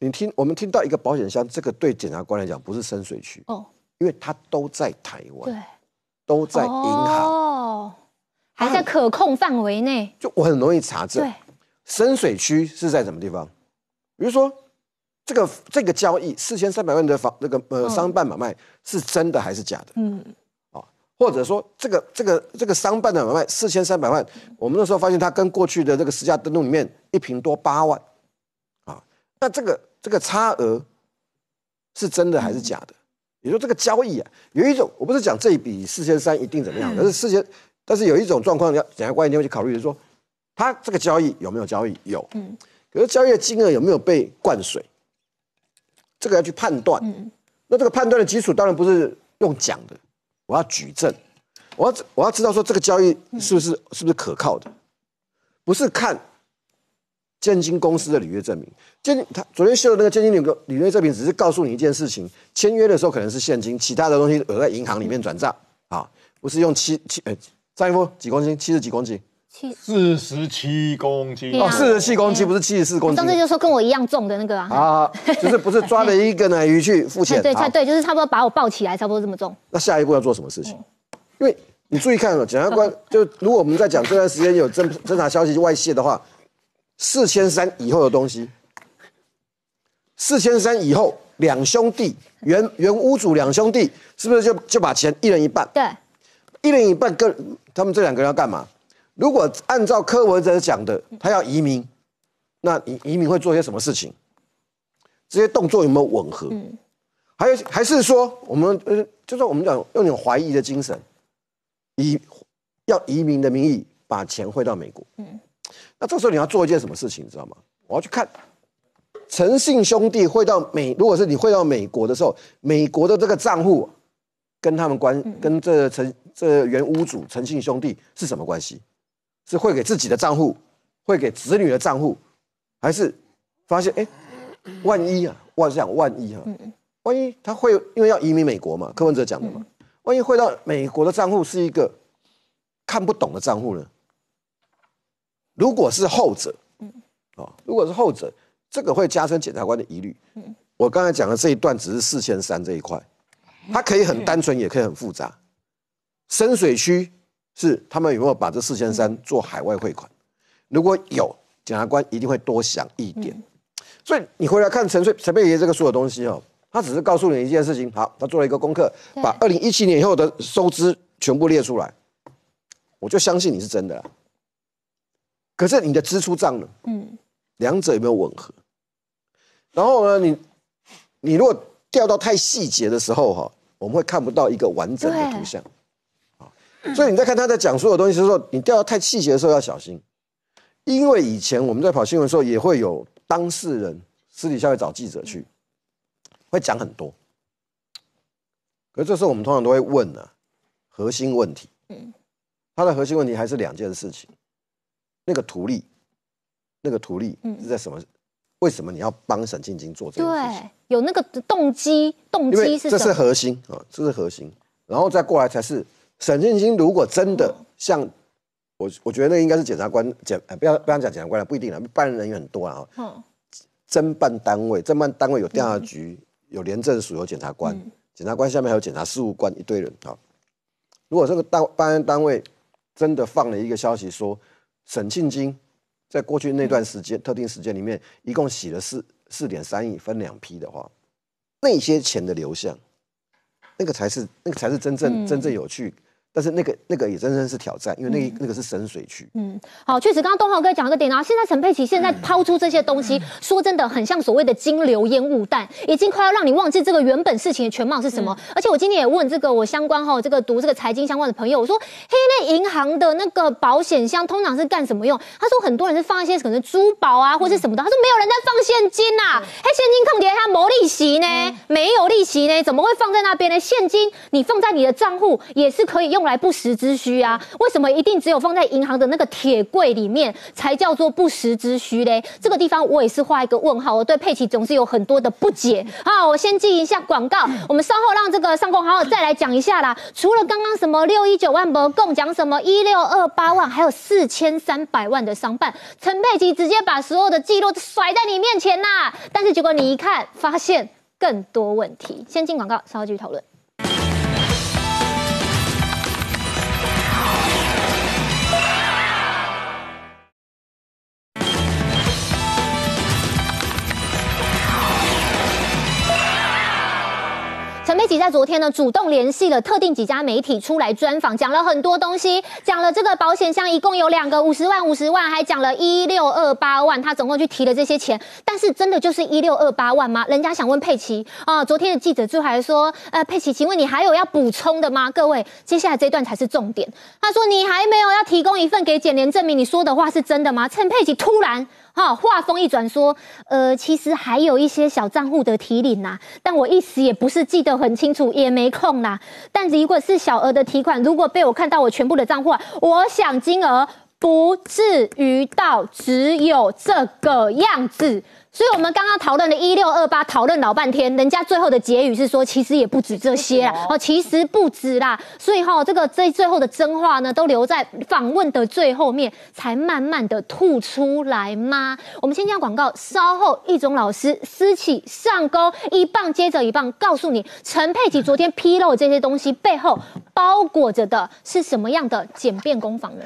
你听，我们听到一个保险箱，这个对检察官来讲不是深水区哦，因为它都在台湾，对，都在银行，哦，还在可控范围内，就我很容易查证。对，深水区是在什么地方？比如说，这个这个交易四千三百万的房那个呃商办买卖是真的还是假的？嗯，啊，或者说这个这个这个商办的买卖四千三百万，我们那时候发现它跟过去的这个实价登录里面一平多八万，啊，那这个。这个差额是真的还是假的？也就这个交易啊，有一种我不是讲这一笔四千三一定怎么样，可是四千，但是有一种状况要检察官一定会去考虑，就是说他这个交易有没有交易？有，嗯，可是交易的金额有没有被灌水？这个要去判断。嗯，那这个判断的基础当然不是用讲的，我要举证，我要我要知道说这个交易是不是是不是可靠的，不是看。建金公司的履约证明，建他昨天秀的那个建金履履约证明，只是告诉你一件事情：签约的时候可能是现金，其他的东西有在银行里面转账啊，不是用期期呃，张一夫几公斤？七十几公斤？七四十七公斤哦，四十七公斤不是七十四公斤。上次就说跟我一样重的那个啊，啊，就是不是抓了一个奶鱼去付钱？对，对，就是差不多把我抱起来，差不多这么重。那下一步要做什么事情？因为你注意看哦，检察官 就如果我们在讲这段时间有侦侦查消息外泄的话。四千三以后的东西，四千三以后，两兄弟原原屋主两兄弟是不是就就把钱一人一半？对，一人一半，跟他们这两个人要干嘛？如果按照柯文哲讲的，他要移民，那移移民会做些什么事情？这些动作有没有吻合？嗯，还有还是说我们呃，就是我们讲用那种怀疑的精神，以要移民的名义把钱汇到美国？嗯。那这时候你要做一件什么事情，你知道吗？我要去看诚信兄弟汇到美，如果是你汇到美国的时候，美国的这个账户跟他们关跟这陈这原屋主陈姓兄弟是什么关系？是汇给自己的账户，汇给子女的账户，还是发现哎，万一啊，我想万一啊，万一他会因为要移民美国嘛？柯文哲讲的嘛，万一汇到美国的账户是一个看不懂的账户呢？如果是后者，哦，如果是后者，这个会加深检察官的疑虑。我刚才讲的这一段只是四千三这一块，它可以很单纯，也可以很复杂。深水区是他们有没有把这四千三做海外汇款？如果有，检察官一定会多想一点。所以你回来看陈翠陈佩仪这个所有东西哦，他只是告诉你一件事情。好，他做了一个功课，把二零一七年以后的收支全部列出来，我就相信你是真的了。可是你的支出账呢？嗯，两者有没有吻合？然后呢，你你如果调到太细节的时候，哈，我们会看不到一个完整的图像。所以你在看他在讲所有东西的时候，你掉到太细节的时候要小心，因为以前我们在跑新闻的时候，也会有当事人私底下会找记者去，会讲很多。可是这时候我们通常都会问呢，核心问题。嗯，他的核心问题还是两件事情。那个图例，那个图例是在什么？为什么你要帮沈庆金做这个事情？有那个动机，动机是这是核心啊，这是核心。然后再过来才是沈庆金。如果真的像我，我觉得那应该是检察官检，呃不要不要讲检察官了，不一定了，办案人员很多啊。嗯。侦办单位，侦办单位有调查局，有廉政署，有检察官，检察官下面还有检察事务官，一堆人啊。如果这个单办案单位真的放了一个消息说。沈庆金在过去那段时间特定时间里面，一共洗了四四点三亿，分两批的话，那些钱的流向，那个才是那个才是真正真正有趣。但是那个那个也真正是挑战，因为那那个是深水区。嗯，好，确实，刚刚东豪哥讲一个点啊，现在陈佩琪现在抛出这些东西，说真的很像所谓的金流烟雾弹，已经快要让你忘记这个原本事情的全貌是什么。而且我今天也问这个我相关哈，这个读这个财经相关的朋友，我说，嘿，那银行的那个保险箱通常是干什么用？他说很多人是放一些可能珠宝啊或是什么的。他说没有人在放现金呐，嘿，现金坑底下没利息呢，没有利息呢，怎么会放在那边呢？现金你放在你的账户也是可以用。用来不时之需啊？为什么一定只有放在银行的那个铁柜里面才叫做不时之需嘞？这个地方我也是画一个问号。我对佩奇总是有很多的不解。好，我先记一下广告，我们稍后让这个上工好好再来讲一下啦。除了刚刚什么六一九万不共讲什么一六二八万，还有四千三百万的商办，陈佩琪直接把所有的记录甩在你面前呐。但是结果你一看，发现更多问题。先进广告，稍后继续讨论。陈佩琪在昨天呢，主动联系了特定几家媒体出来专访，讲了很多东西，讲了这个保险箱一共有两个五十万五十万，还讲了一六二八万，他总共去提了这些钱，但是真的就是一六二八万吗？人家想问佩奇啊，昨天的记者最后还说，呃，佩奇，请问你还有要补充的吗？各位，接下来这段才是重点。他说你还没有要提供一份给检联证明你说的话是真的吗？陈佩琪突然。好，话锋一转说，呃，其实还有一些小账户的提领呐，但我一时也不是记得很清楚，也没空啦。但如果是小额的提款，如果被我看到我全部的账户，我想金额不至于到只有这个样子。所以，我们刚刚讨论的一六二八，讨论老半天，人家最后的结语是说，其实也不止这些啦，哦，其实不止啦。所以哈，这个最最后的真话呢，都留在访问的最后面，才慢慢的吐出来吗？我们先讲广告，稍后一种老师私企上钩，一棒接着一棒，告诉你陈佩琪昨天披露这些东西背后包裹着的是什么样的简便工坊呢？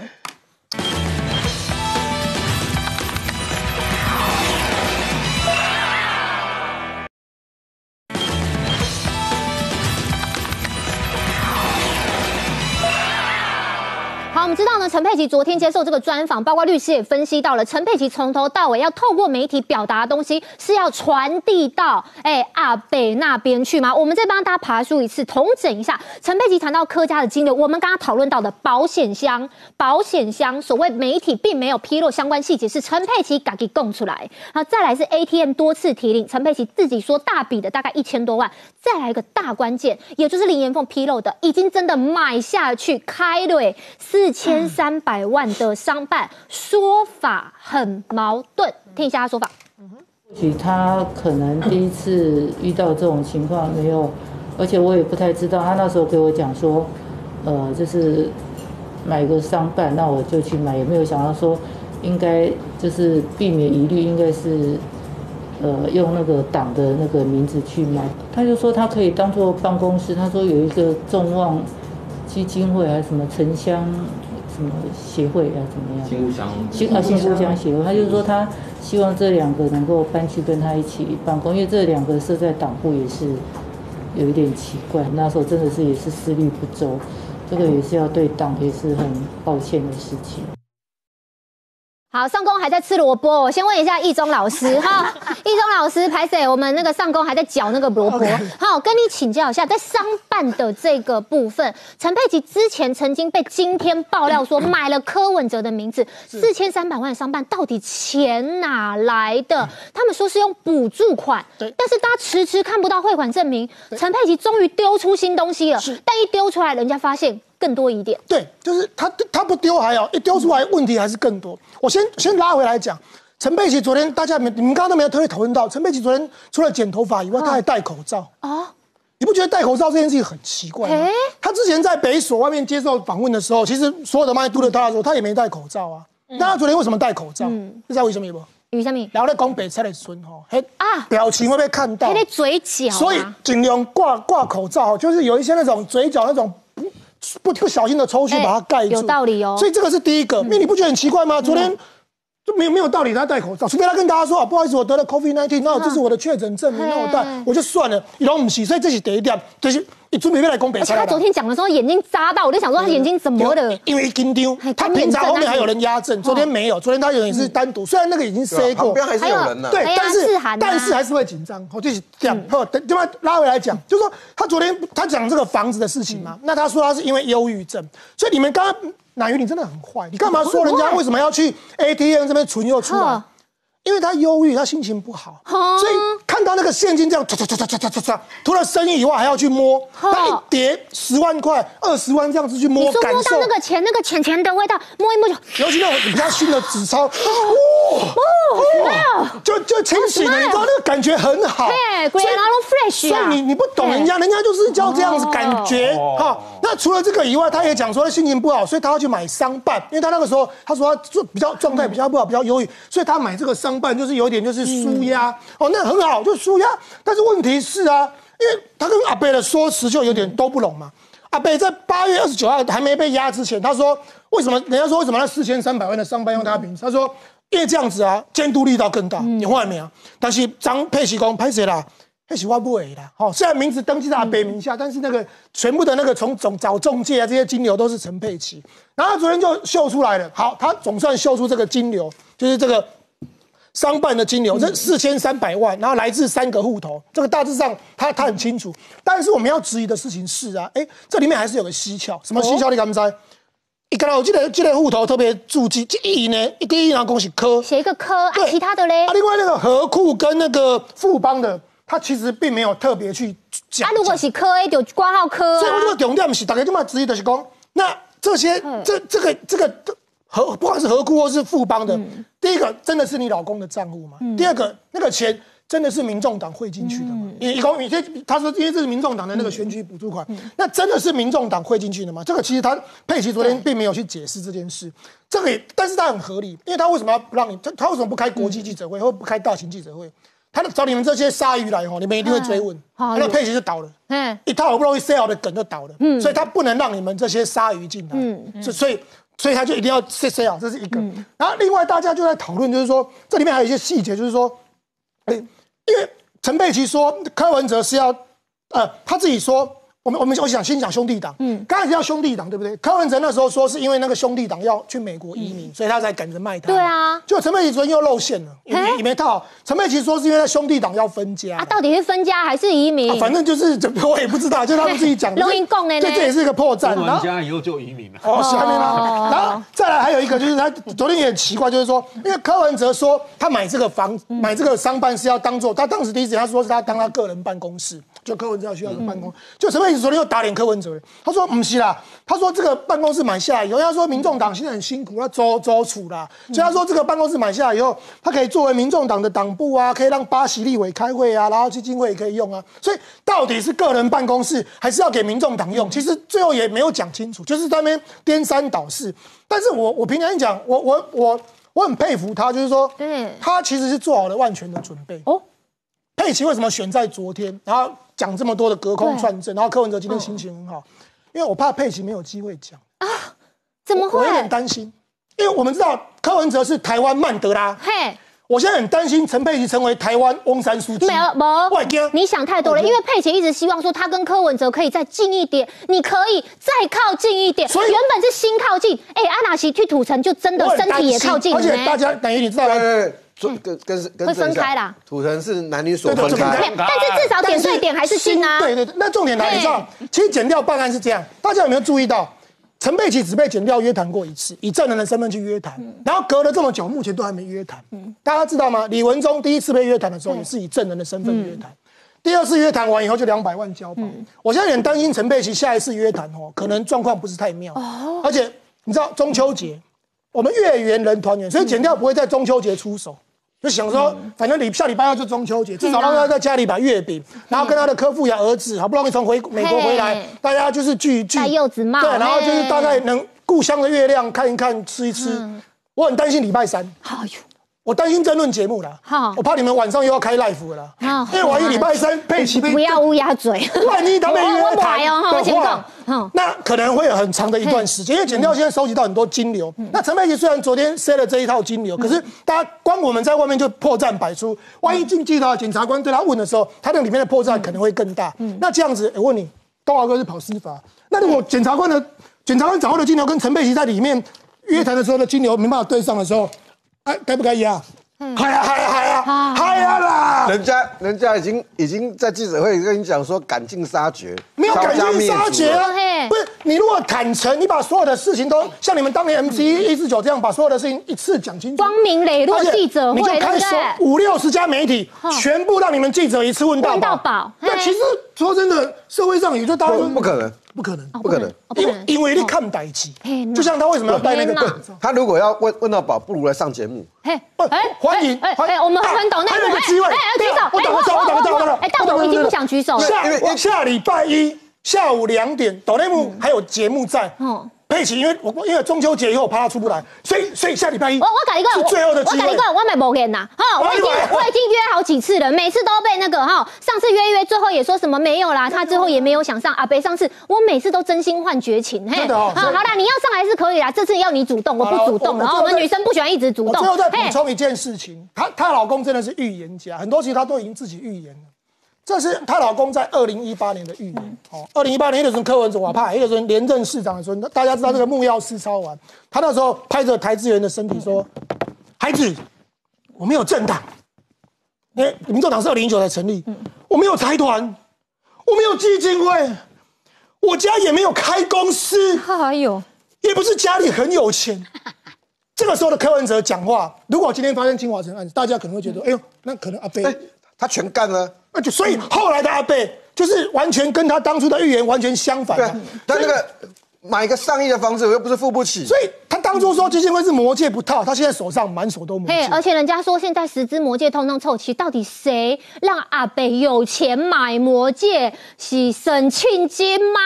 我们知道呢，陈佩琪昨天接受这个专访，包括律师也分析到了，陈佩琪从头到尾要透过媒体表达的东西是要传递到哎阿北那边去吗？我们再帮大家爬梳一次，统整一下。陈佩琪谈到柯家的金流，我们刚刚讨论到的保险箱，保险箱所谓媒体并没有披露相关细节，是陈佩琪敢给供出来。好，再来是 ATM 多次提领，陈佩琪自己说大笔的大概一千多万。再来一个大关键，也就是林延凤披露的，已经真的买下去开瑞四千三百万的商办，说法很矛盾，听一下他说法。或许他可能第一次遇到这种情况没有，而且我也不太知道，他那时候给我讲说，呃，就是买个商办，那我就去买，也没有想到说应该就是避免疑虑，应该是。呃，用那个党的那个名字去买，他就说他可以当做办公室。他说有一个众望基金会还是什么城乡什么协会啊，怎么样？新故乡新啊新故乡协会，他就是说他希望这两个能够搬去跟他一起办公，因为这两个设在党部也是有一点奇怪。那时候真的是也是思虑不周，这个也是要对党也是很抱歉的事情。好，上工还在吃萝卜。我先问一下易中老师哈，易中老师，排水，我们那个上工还在嚼那个萝卜。好，跟你请教一下，在商办的这个部分，陈佩琪之前曾经被今天爆料说买了柯文哲的名字，四千三百万商办，到底钱哪来的？他们说是用补助款，对，但是大家迟迟看不到汇款证明。陈佩琪终于丢出新东西了，但一丢出来，人家发现。更多一点，对，就是他他不丢还好，一丢出来问题还是更多。我先先拉回来讲，陈佩琪昨天大家没你们刚刚都没有特别讨论到，陈佩琪昨天除了剪头发以外，他还戴口罩啊。你不觉得戴口罩这件事情很奇怪吗？他之前在北所外面接受访问的时候，其实所有的麦都了他的时候，他也没戴口罩啊。那他昨天为什么戴口罩？你知道为什么不？为什么？然后在讲北菜的孙吼，嘿啊，表情会被看到，他的嘴角，所以尽量挂挂口罩，就是有一些那种嘴角那种。不不小心的抽去把它盖住，有道理哦。所以这个是第一个，因为你不觉得很奇怪吗？昨天就没有没有道理他戴口罩，除非他跟大家说啊，不好意思，我得了 COVID nineteen，那这是我的确诊证明，那我戴我就算了，你都不洗，所以这是第一点，就是。你准备要来攻北而且他昨天讲的时候眼睛扎到，我就想说他眼睛怎么了？因为紧张，他平常后面还有人压阵，昨天没有，昨天他有人是单独，虽然那个已经塞过，旁边还是有人呢。对，但是但是还是会紧张。我就是这样，好，等拉回来讲，就是说他昨天他讲这个房子的事情嘛，那他说他是因为忧郁症，所以你们刚刚乃云你真的很坏，你干嘛说人家为什么要去 ATM 这边存又出来？因为他忧郁，他心情不好，所以看到那个现金这样唰唰唰唰唰唰唰，除了生意以外，还要去摸，他一叠十万块、二十万这样子去摸，感受那个钱，那个钱钱的味道，摸一摸就，尤其那种比较新的纸钞，哇哇，就就清醒了，你知道那个感觉很好，对，所以 fresh，所以你你不懂人家，人家就是叫这样子感觉哈。那除了这个以外，他也讲说他心情不好，所以他要去买商办，因为他那个时候他说他就比较状态比较不好，比较忧郁，所以他买这个商。办就是有点就是舒压哦，那很好，就舒压。但是问题是啊，因为他跟阿贝的说辞就有点都不拢嘛。阿贝在八月二十九号还没被压之前，他说为什么？人家说为什么那四千三百万的商办用他名字？他说因为这样子啊，监督力道更大。你看到没有？但是张佩奇公拍谁啦？佩奇我不会啦。好，虽然名字登记在阿贝名下，但是那个全部的那个从总找中介啊，这些金流都是陈佩琪。然后昨天就秀出来了。好，他总算秀出这个金流，就是这个。商办的金流这四千三百万，然后来自三个户头，这个大致上他他很清楚。但是我们要质疑的事情是啊，哎，这里面还是有个蹊跷，什么蹊跷？你敢不知？一个我记得记得户头特别注记这一亿呢，一个亿然后恭喜科写一个科，啊，其他的嘞？啊，另外那个和库跟那个富邦的，他其实并没有特别去讲。啊，如果是科 A 就挂号科。所以我这个重点是大家这么质疑的是讲，那这些这这个这个。和不管是和库或是富邦的，第一个真的是你老公的账户吗？第二个那个钱真的是民众党汇进去的吗？你一共有些他说因为这是民众党的那个选举补助款，那真的是民众党汇进去的吗？这个其实他佩奇昨天并没有去解释这件事，这个也但是他很合理，因为他为什么要不让你他他为什么不开国际记者会或不开大型记者会？他找你们这些鲨鱼来哦，你们一定会追问，那佩奇就倒了，一套好不容易 sell 的梗就倒了，所以他不能让你们这些鲨鱼进来，所所以。所以他就一定要 say 啊，这是一个。然后另外大家就在讨论，就是说这里面还有一些细节，就是说，哎，因为陈佩琪说柯文哲是要，呃，他自己说我们我们我想先讲兄弟党，嗯，刚才提到兄弟党对不对？柯文哲那时候说是因为那个兄弟党要去美国移民，所以他才赶着卖他。对啊，就陈佩琪昨天又露馅了，也也没套。陈佩琪说是因为他兄弟党要分家，啊，到底是分家还是移民？反正就是我也不知道，就他们自己讲。录音供呢？这这也是一个破绽。分家以后就移民了。哦，下面吗？然后再来还有一个就是他昨天也很奇怪，就是说，因为柯文哲说他买这个房买这个商办是要当做他当时第一次他说是他当他个人办公室。就柯文哲需要一个办公，就陈佩琪昨天又打脸柯文哲，他说不是啦，他说这个办公室买下来以后，他说民众党现在很辛苦，要周周处啦，所以他说这个办公室买下来以后，他可以作为民众党的党部啊，可以让巴西立委开会啊，然后基金会也可以用啊，所以到底是个人办公室还是要给民众党用，其实最后也没有讲清楚，就是在那边颠三倒四。但是我我平常讲，我我我我很佩服他，就是说，他其实是做好了万全的准备。哦。佩奇为什么选在昨天？然后讲这么多的隔空串证，然后柯文哲今天心情很好，因为我怕佩奇没有机会讲啊。怎么会？我有点担心，因为我们知道柯文哲是台湾曼德拉。嘿，我现在很担心陈佩琪成为台湾翁山书记。没有，没。你想太多了，因为佩奇一直希望说他跟柯文哲可以再近一点，你可以再靠近一点。所以原本是心靠近，哎，安娜奇去土城就真的身体也靠近。而且大家等于你知道吗？跟跟跟会分开啦，土城是男女所分开，但是至少点对点还是新啊。对对，那重点来，你知道，其实减掉办案是这样，大家有没有注意到，陈佩琪只被剪掉约谈过一次，以证人的身份去约谈，然后隔了这么久，目前都还没约谈。大家知道吗？李文忠第一次被约谈的时候，也是以证人的身份约谈，第二次约谈完以后就两百万交保。我现在很担心陈佩琪下一次约谈哦，可能状况不是太妙。哦，而且你知道中秋节，我们月圆人团圆，所以剪掉不会在中秋节出手。就想说，反正礼下礼拜二就中秋节，至少让他在家里把月饼，然后跟他的科父呀儿子，好不容易从回美国回来，大家就是聚一聚，戴柚子帽，对，然后就是大概能故乡的月亮看一看，吃一吃。我很担心礼拜三。哎呦。我担心争论节目了，我怕你们晚上又要开 live 了，因为万一礼拜三佩奇不要乌鸦嘴，万一他们约谈的话，那可能会有很长的一段时间。因为剪掉现在收集到很多金流，那陈佩琪虽然昨天塞了这一套金流，可是大家光我们在外面就破绽百出，万一进去的话，检察官对他问的时候，他那里面的破绽可能会更大。那这样子，我问你，东华哥是跑司法，那如果检察官的检察官掌握的金流跟陈佩琪在里面约谈的时候的金流没办法对上的时候。哎，该不该呀？嗨呀嗨呀嗨呀嗨呀啦！人家人家已经已经在记者会跟你讲说赶尽杀绝，没有赶尽杀绝啊！不是你如果坦诚，你把所有的事情都像你们当年 M C 一四九这样，把所有的事情一次讲清楚，光明磊落记者会，你就开说五六十家媒体全部让你们记者一次问到问到饱。那其实说真的，社会上也就大家不可能。不可能，不可能，因为因为你看不起，就像他为什么要带那个棍？他如果要问问到宝，不如来上节目。嘿，哎，欢迎，哎，我们很懂那个，还有个机会，哎，举手，我懂我懂，我懂我找到了，哎，但我已经不想举手了。下下礼拜一下午两点，抖内幕还有节目在。佩奇，因为我因为中秋节以后我怕他出不来，所以所以下礼拜一，我我改一个，是最后的机会。我改一个，我买保险呐，哈，我已经我已经约好几次了，每次都被那个哈，上次约约，最后也说什么没有啦，他最后也没有想上阿北。上次我每次都真心换绝情，嘿，好，好啦，你要上来是可以啦，这次要你主动，我不主动，然后我们女生不喜欢一直主动。最后再补充一件事情，她她老公真的是预言家，很多其实她都已经自己预言了。这是她老公在二零一八年的预言。哦，二零一八年那时候柯文哲我怕，那时候连任市长的时候，大家知道这个木曜四超完，他那时候拍着台资源的身体说：“孩子，我没有政党，哎，民主党是二零一九才成立，我没有财团，我没有基金会，我家也没有开公司，还有，也不是家里很有钱。这个时候的柯文哲讲话，如果今天发生金华城案子，大家可能会觉得，哎呦，那可能阿飞。”他全干了，那就所以后来的阿贝就是完全跟他当初的预言完全相反。对，他那个买一个上亿的房子，我又不是付不起。所以他当初说基金会是魔界不套，他现在手上满手都魔戒。而且人家说现在十只魔戒通通凑齐，到底谁让阿贝有钱买魔戒？是沈庆金吗？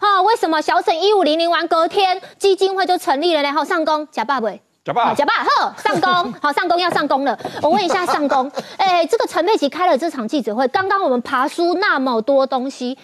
啊，为什么小沈一五零零完隔天基金会就成立了呢？好上工假爸爸。假爸，假爸，呵，上工，好，上工要上工了。我问一下上工，哎，这个陈佩琪开了这场记者会，刚刚我们爬书那么多东西，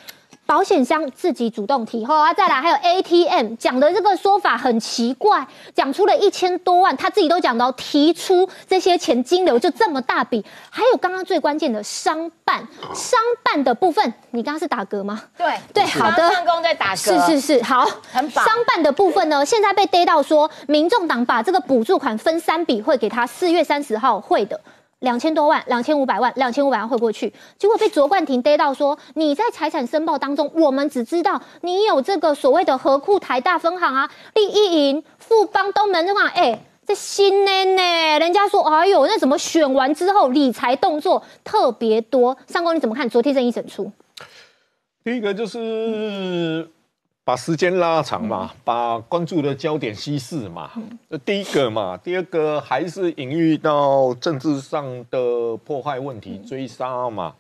保险箱自己主动提，后啊，再来还有 ATM 讲的这个说法很奇怪，讲出了一千多万，他自己都讲到提出这些钱金流就这么大笔，还有刚刚最关键的商办，商办的部分，你刚刚是打嗝吗？对对，好的，上工在打嗝，是是是，好，很商办的部分呢，现在被逮到说，民众党把这个补助款分三笔会给他，四月三十号汇的。两千多万，两千五百万，两千五百万汇过去，结果被卓冠廷逮到说你在财产申报当中，我们只知道你有这个所谓的和库台大分行啊，利益银、富邦东门这块，哎，这新的呢，人家说，哎呦，那怎么选完之后理财动作特别多？上公你怎么看？昨天这一审出，第一个就是。把时间拉长嘛，把关注的焦点稀释嘛，这第一个嘛。第二个还是隐喻到政治上的破坏问题、追杀嘛。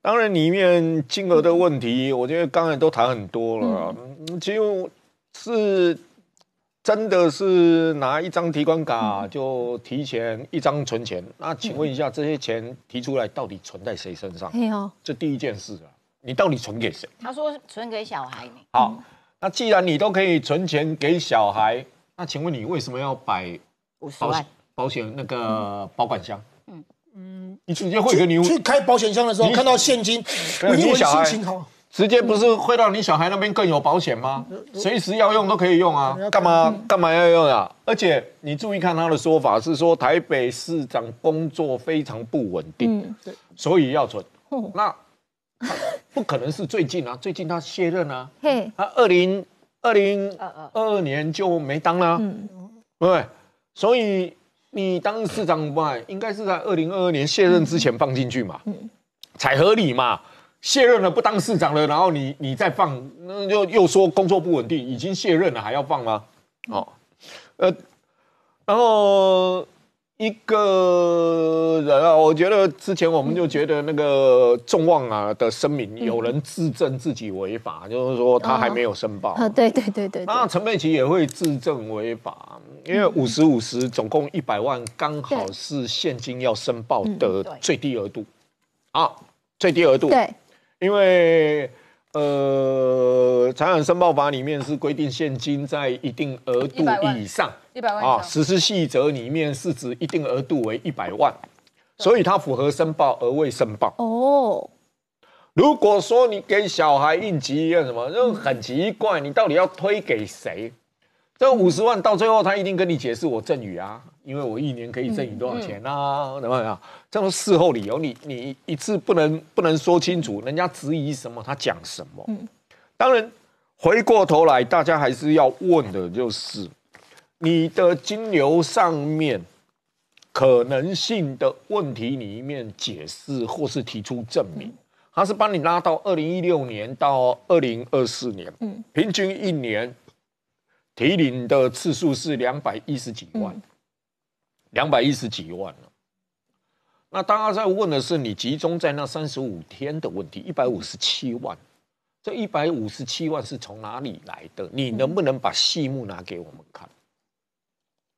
当然里面金额的问题，我觉得刚才都谈很多了。嗯、其实是真的是拿一张提款卡就提前一张存钱，那请问一下，这些钱提出来到底存在谁身上？没有，这第一件事啊。你到底存给谁？他说存给小孩。好，那既然你都可以存钱给小孩，那请问你为什么要摆保险保险那个保管箱？嗯嗯，你直接汇给你去开保险箱的时候看到现金，你小孩直接不是汇到你小孩那边更有保险吗？随时要用都可以用啊，干嘛干嘛要用啊？而且你注意看他的说法是说台北市长工作非常不稳定，所以要存。那不可能是最近啊，最近他卸任啊，他二零二零二二年就没当了，对，所以你当市长嘛，应该是在二零二二年卸任之前放进去嘛，才合理嘛。卸任了不当市长了，然后你你再放，那就又说工作不稳定，已经卸任了还要放吗？哦，呃，然后。一个人啊，我觉得之前我们就觉得那个众望啊的声明，有人自证自己违法，就是说他还没有申报。啊，对对对对。那陈佩琪也会自证违法，因为五十五十总共一百万，刚好是现金要申报的最低额度。啊，最低额度。对，因为。呃，财产申报法里面是规定现金在一定额度以上，一百万啊。实施细则里面是指一定额度为一百万，所以它符合申报而未申报。哦，如果说你给小孩应急什么，就很奇怪，你到底要推给谁？这五十万到最后他一定跟你解释我赠与啊。因为我一年可以挣你多少钱啊？怎么样？这种事后理由，你你一次不能不能说清楚，人家质疑什么，他讲什么。嗯，当然，回过头来，大家还是要问的，就是你的金流上面可能性的问题里面解释或是提出证明，他是帮你拉到二零一六年到二零二四年，嗯，平均一年提领的次数是两百一十几万。两百一十几万了，那大家在问的是你集中在那三十五天的问题，一百五十七万，这一百五十七万是从哪里来的？你能不能把细目拿给我们看？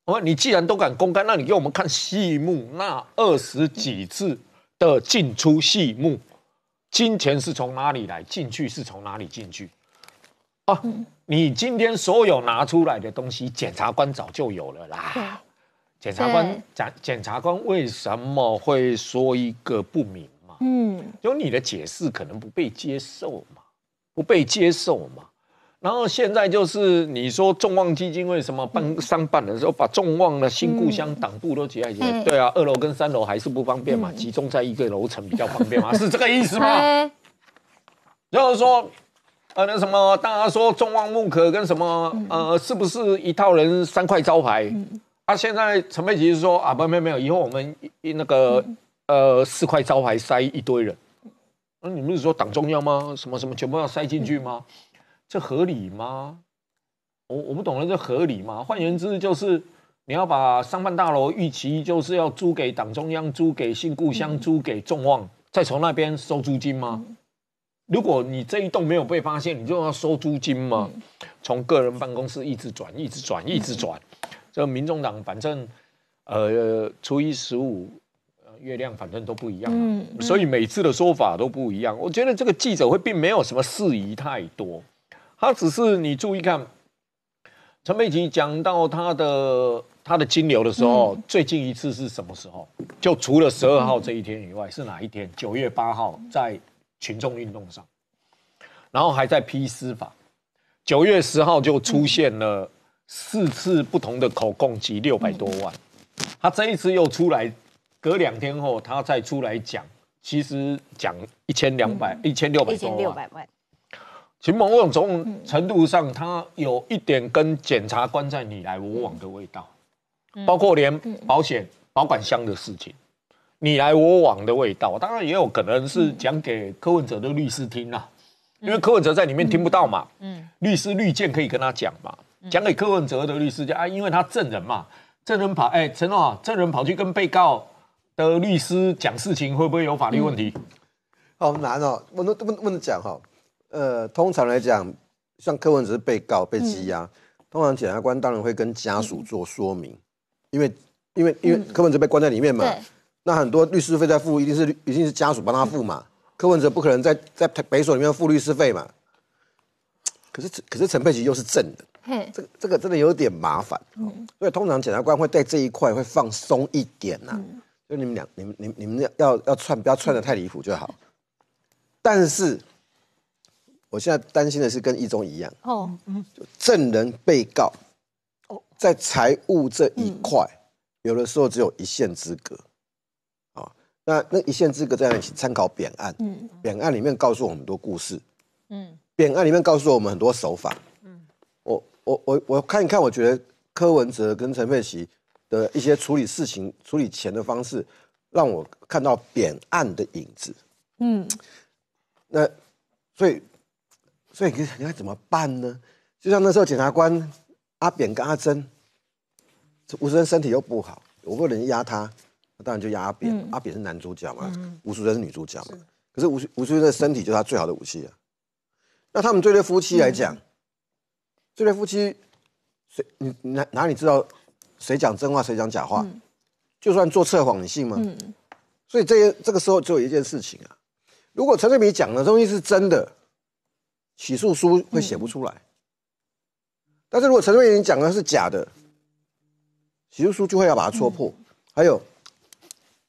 哦，你既然都敢公开，那你给我们看细目，那二十几次的进出细目，金钱是从哪里来？进去是从哪里进去？啊，你今天所有拿出来的东西，检察官早就有了啦。检察官检检察官为什么会说一个不明嘛？嗯，就你的解释可能不被接受嘛，不被接受嘛。然后现在就是你说众望基金为什么办商办的时候把众望的新故乡党部都挤在一起？对啊，二楼跟三楼还是不方便嘛，集中在一个楼层比较方便嘛，是这个意思吗？就是说，呃，那什么，大家说众望木可跟什么，呃，是不是一套人三块招牌？啊，现在陈佩琪是说啊，不，没有没有，以后我们那个呃四块招牌塞一堆人，那你们是说党中央吗？什么什么全部要塞进去吗？这合理吗？我我不懂了，这合理吗？换言之，就是你要把商办大楼预期就是要租给党中央，租给新故乡，租给众望，再从那边收租金吗？如果你这一栋没有被发现，你就要收租金吗？从个人办公室一直转，一直转，一直转。这民众党反正，呃，初一十五，月亮反正都不一样，嗯，所以每次的说法都不一样。我觉得这个记者会并没有什么事宜太多，他只是你注意看，陈佩琪讲到他的他的金流的时候，最近一次是什么时候？就除了十二号这一天以外，是哪一天？九月八号在群众运动上，然后还在批司法。九月十号就出现了四次不同的口供及六百多万，他这一次又出来。隔两天后，他再出来讲，其实讲一千两百、一千六百多万。一千六百万。其实某种程度上，他有一点跟检察官在你来我往的味道，包括连保险保管箱的事情，你来我往的味道。当然也有可能是讲给柯文哲的律师听啊，因为柯文哲在里面听不到嘛。嗯。律师律见可以跟他讲嘛，讲给柯文哲的律师讲啊，因为他证人嘛，证人跑哎，陈总，证人跑去跟被告。的律师讲事情会不会有法律问题？好难哦，问问问的讲哈，呃，通常来讲，像柯文哲被告被羁押，通常检察官当然会跟家属做说明，因为因为因为柯文哲被关在里面嘛，那很多律师费在付，一定是一定是家属帮他付嘛，柯文哲不可能在在北所里面付律师费嘛，可是可是陈佩琪又是正的，这个这个真的有点麻烦，所以通常检察官会在这一块会放松一点呐。就你们两，你们、你、你们要要要串，不要串的太离谱就好。但是，我现在担心的是跟一中一样哦，就证人、被告哦，在财务这一块，有的时候只有一线之隔。啊。那那一线之隔在一起参考扁案，嗯，扁案里面告诉我们很多故事，嗯，扁案里面告诉我们很多手法，嗯，我我我我看一看，我觉得柯文哲跟陈佩琪。的一些处理事情、处理钱的方式，让我看到扁案的影子。嗯，那所以所以你你该怎么办呢？就像那时候检察官阿扁跟阿珍，吴淑珍身体又不好，我不能压他，当然就压阿扁。阿扁是男主角嘛，吴淑珍是女主角嘛。可是吴吴淑珍的身体就是他最好的武器啊。那他们这对夫妻来讲，这对夫妻，谁你哪哪里知道？谁讲真话，谁讲假话？就算做测谎，你信吗？所以这这个时候只有一件事情啊，如果陈瑞敏讲的东西是真的，起诉书会写不出来；但是如果陈瑞敏讲的是假的，起诉书就会要把它戳破。还有，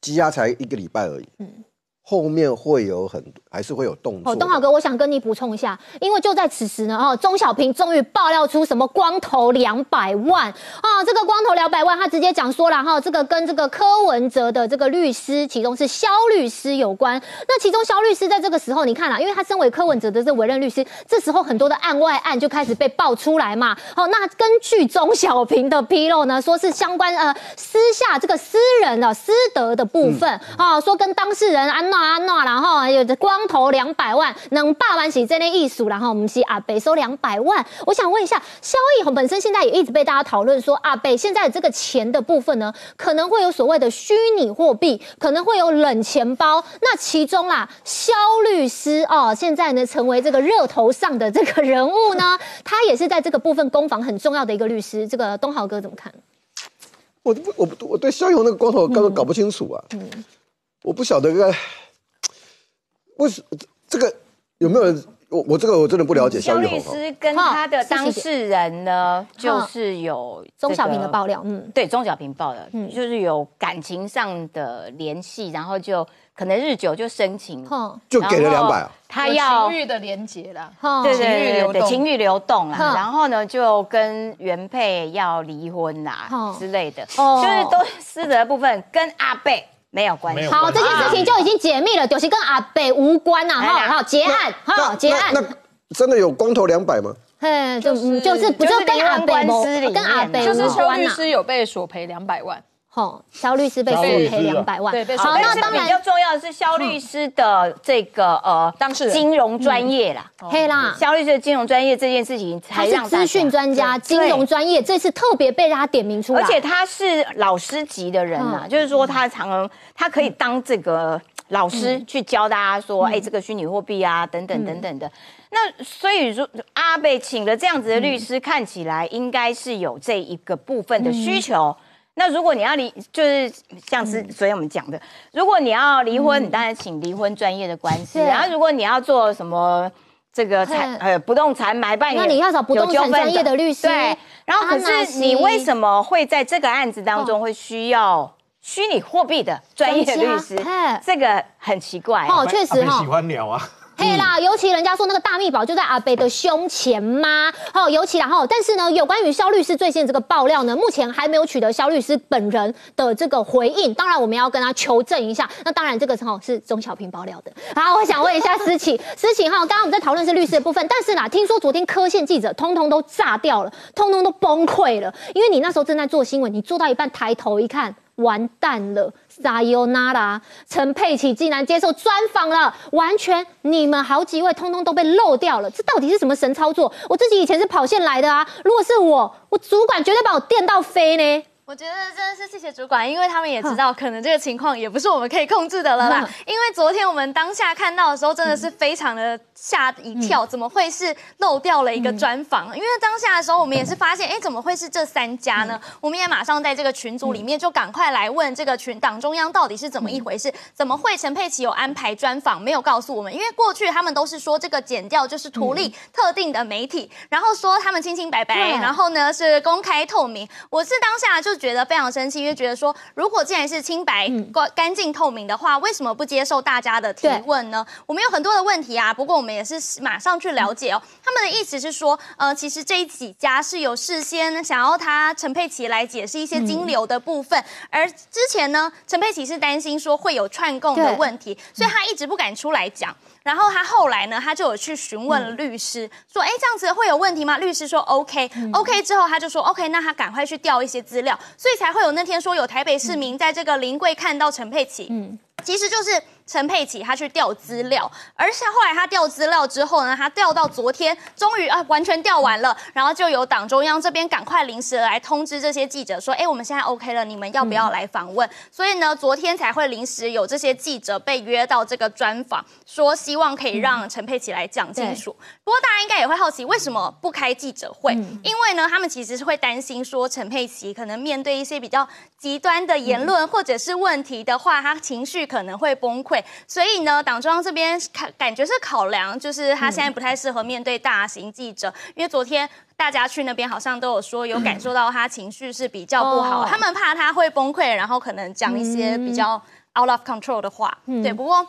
羁押才一个礼拜而已。后面会有很多，还是会有动作。哦，东豪哥，我想跟你补充一下，因为就在此时呢，哦，钟小平终于爆料出什么光头两百万啊！这个光头两百万，他直接讲说了哈，这个跟这个柯文哲的这个律师，其中是肖律师有关。那其中肖律师在这个时候，你看了，因为他身为柯文哲的这委任律师，这时候很多的案外案就开始被爆出来嘛。好，那根据钟小平的披露呢，说是相关呃私下这个私人的私德的部分啊，说跟当事人安娜。啊，那然后有光头两百万，能霸完起这类艺术，然后我们是阿北收两百万。我想问一下，萧逸宏本身现在也一直被大家讨论说，阿北现在这个钱的部分呢，可能会有所谓的虚拟货币，可能会有冷钱包。那其中啦，萧律师哦，现在呢成为这个热头上的这个人物呢，他也是在这个部分攻防很重要的一个律师。这个东豪哥怎么看？我我我对萧逸宏那个光头根本搞不清楚啊，嗯我不晓得个。为什这个有没有人？我我这个我真的不了解。肖律师跟他的当事人呢，就是有钟小平的爆料，嗯，对，钟小平爆的，嗯，就是有感情上的联系，然后就可能日久就生情，就给了两百，他要情欲的连接了，对对对，情欲流动了，然后呢就跟原配要离婚啦之类的，就是都私德部分跟阿贝。没有关系。好，这件事情就已经解密了，就是跟阿北无关呐。哈，好结案，哈结案。那真的有光头两百吗？嘿，就就是不就跟阿北跟阿北就是邱律师有被索赔两百万。哦，肖律师被索赔两百万。对，好，那当然比较重要的是肖律师的这个呃，当事人金融专业啦，黑啦，肖律师的金融专业这件事情，他是资讯专家，金融专业，这次特别被他点名出来，而且他是老师级的人呐，就是说他常他可以当这个老师去教大家说，哎，这个虚拟货币啊，等等等等的。那所以说阿贝请了这样子的律师，看起来应该是有这一个部分的需求。那如果你要离，就是像是昨天我们讲的，如果你要离婚，你当然请离婚专业的官司。然后如果你要做什么这个产呃不动产买办，那你要找不动产专业的律师。对。然后可是你为什么会在这个案子当中会需要虚拟货币的专业律师？这个很奇怪哦，确实哈。喜欢鸟啊。嘿啦，尤其人家说那个大密宝就在阿北的胸前吗？哦，尤其然后，但是呢，有关于肖律师最新这个爆料呢，目前还没有取得肖律师本人的这个回应。当然，我们要跟他求证一下。那当然，这个哈是钟小平爆料的。好，我想问一下思琪，思琪哈，刚刚我们在讨论是律师的部分，但是啦，听说昨天科线记者通通都炸掉了，通通都崩溃了，因为你那时候正在做新闻，你做到一半抬头一看。完蛋了，撒尤那拉，陈佩琪竟然接受专访了，完全你们好几位通通都被漏掉了，这到底是什么神操作？我自己以前是跑线来的啊，如果是我，我主管绝对把我电到飞呢。我觉得真的是谢谢主管，因为他们也知道，可能这个情况也不是我们可以控制的了啦。因为昨天我们当下看到的时候，真的是非常的吓一跳，怎么会是漏掉了一个专访？因为当下的时候，我们也是发现，哎，怎么会是这三家呢？我们也马上在这个群组里面就赶快来问这个群党中央到底是怎么一回事？怎么会陈佩琪有安排专访没有告诉我们？因为过去他们都是说这个剪掉就是图利特定的媒体，然后说他们清清白白，然后呢是公开透明。我是当下就。觉得非常生气，因为觉得说，如果既然是清白、干干净、透明的话，为什么不接受大家的提问呢？我们有很多的问题啊，不过我们也是马上去了解哦。他们的意思是说，呃，其实这几家是有事先想要他陈佩琪来解释一些金流的部分，而之前呢，陈佩琪是担心说会有串供的问题，所以他一直不敢出来讲。然后他后来呢，他就有去询问律师，说：“哎，这样子会有问题吗？”律师说：“OK，OK。”之后他就说 “OK”，那他赶快去调一些资料，所以才会有那天说有台北市民在这个临柜看到陈佩琪，嗯，其实就是。陈佩琪他去调资料，而且后来他调资料之后呢，他调到昨天，终于啊完全调完了，然后就由党中央这边赶快临时来通知这些记者说，哎，我们现在 OK 了，你们要不要来访问？所以呢，昨天才会临时有这些记者被约到这个专访，说希望可以让陈佩琪来讲清楚。不过大家应该也会好奇，为什么不开记者会？因为呢，他们其实是会担心说，陈佩琪可能面对一些比较极端的言论或者是问题的话，他情绪可能会崩溃。所以呢，党中央这边看感觉是考量，就是他现在不太适合面对大型记者，因为昨天大家去那边好像都有说有感受到他情绪是比较不好，他们怕他会崩溃，然后可能讲一些比较 out of control 的话。对，不过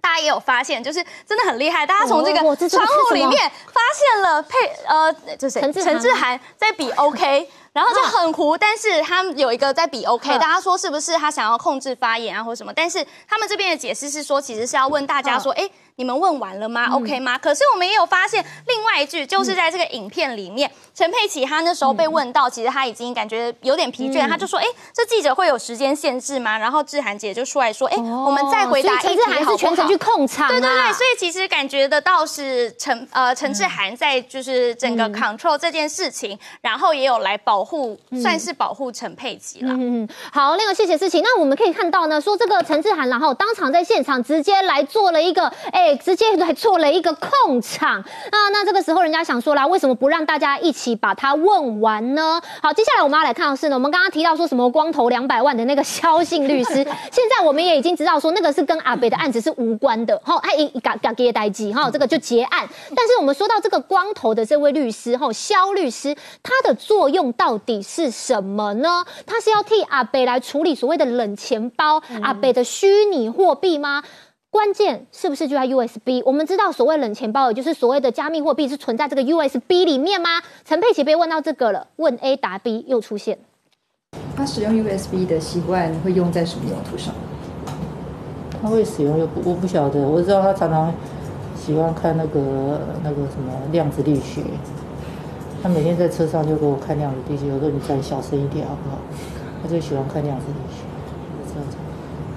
大家也有发现，就是真的很厉害，大家从这个窗户里面发现了佩呃，就是陈志涵在比 OK。然后就很糊，但是他们有一个在比 OK，大家说是不是他想要控制发言啊，或什么？但是他们这边的解释是说，其实是要问大家说，哎。你们问完了吗？OK 吗？可是我们也有发现另外一句，就是在这个影片里面，陈佩琪她那时候被问到，其实他已经感觉有点疲倦，他就说：“哎，这记者会有时间限制吗？”然后志涵姐就出来说：“哎，我们再回答一题还是全程去控场。”对对对，所以其实感觉得到是陈呃陈志涵在就是整个 control 这件事情，然后也有来保护，算是保护陈佩琪了。嗯嗯，好，那个谢谢思琪。那我们可以看到呢，说这个陈志涵，然后当场在现场直接来做了一个哎。直接来做了一个控场啊！那这个时候人家想说啦，为什么不让大家一起把它问完呢？好，接下来我们要来看的是呢，我们刚刚提到说什么光头两百万的那个肖姓律师，现在我们也已经知道说那个是跟阿北的案子是无关的。哈，他一嘎嘎给待机，哈，这个就结案。但是我们说到这个光头的这位律师，哈，肖律师，他的作用到底是什么呢？他是要替阿北来处理所谓的冷钱包、阿北的虚拟货币吗？关键是不是就在 USB？我们知道所谓冷钱包，也就是所谓的加密货币，是存在这个 USB 里面吗？陈佩琪被问到这个了，问 A 答 B 又出现。他使用 USB 的习惯会用在什么用途上？他会使用又不我不晓得，我知道他常常喜欢看那个那个什么量子力学。他每天在车上就给我看量子力学，我说你再小声一点好不好？他就喜欢看量子力学，这样子，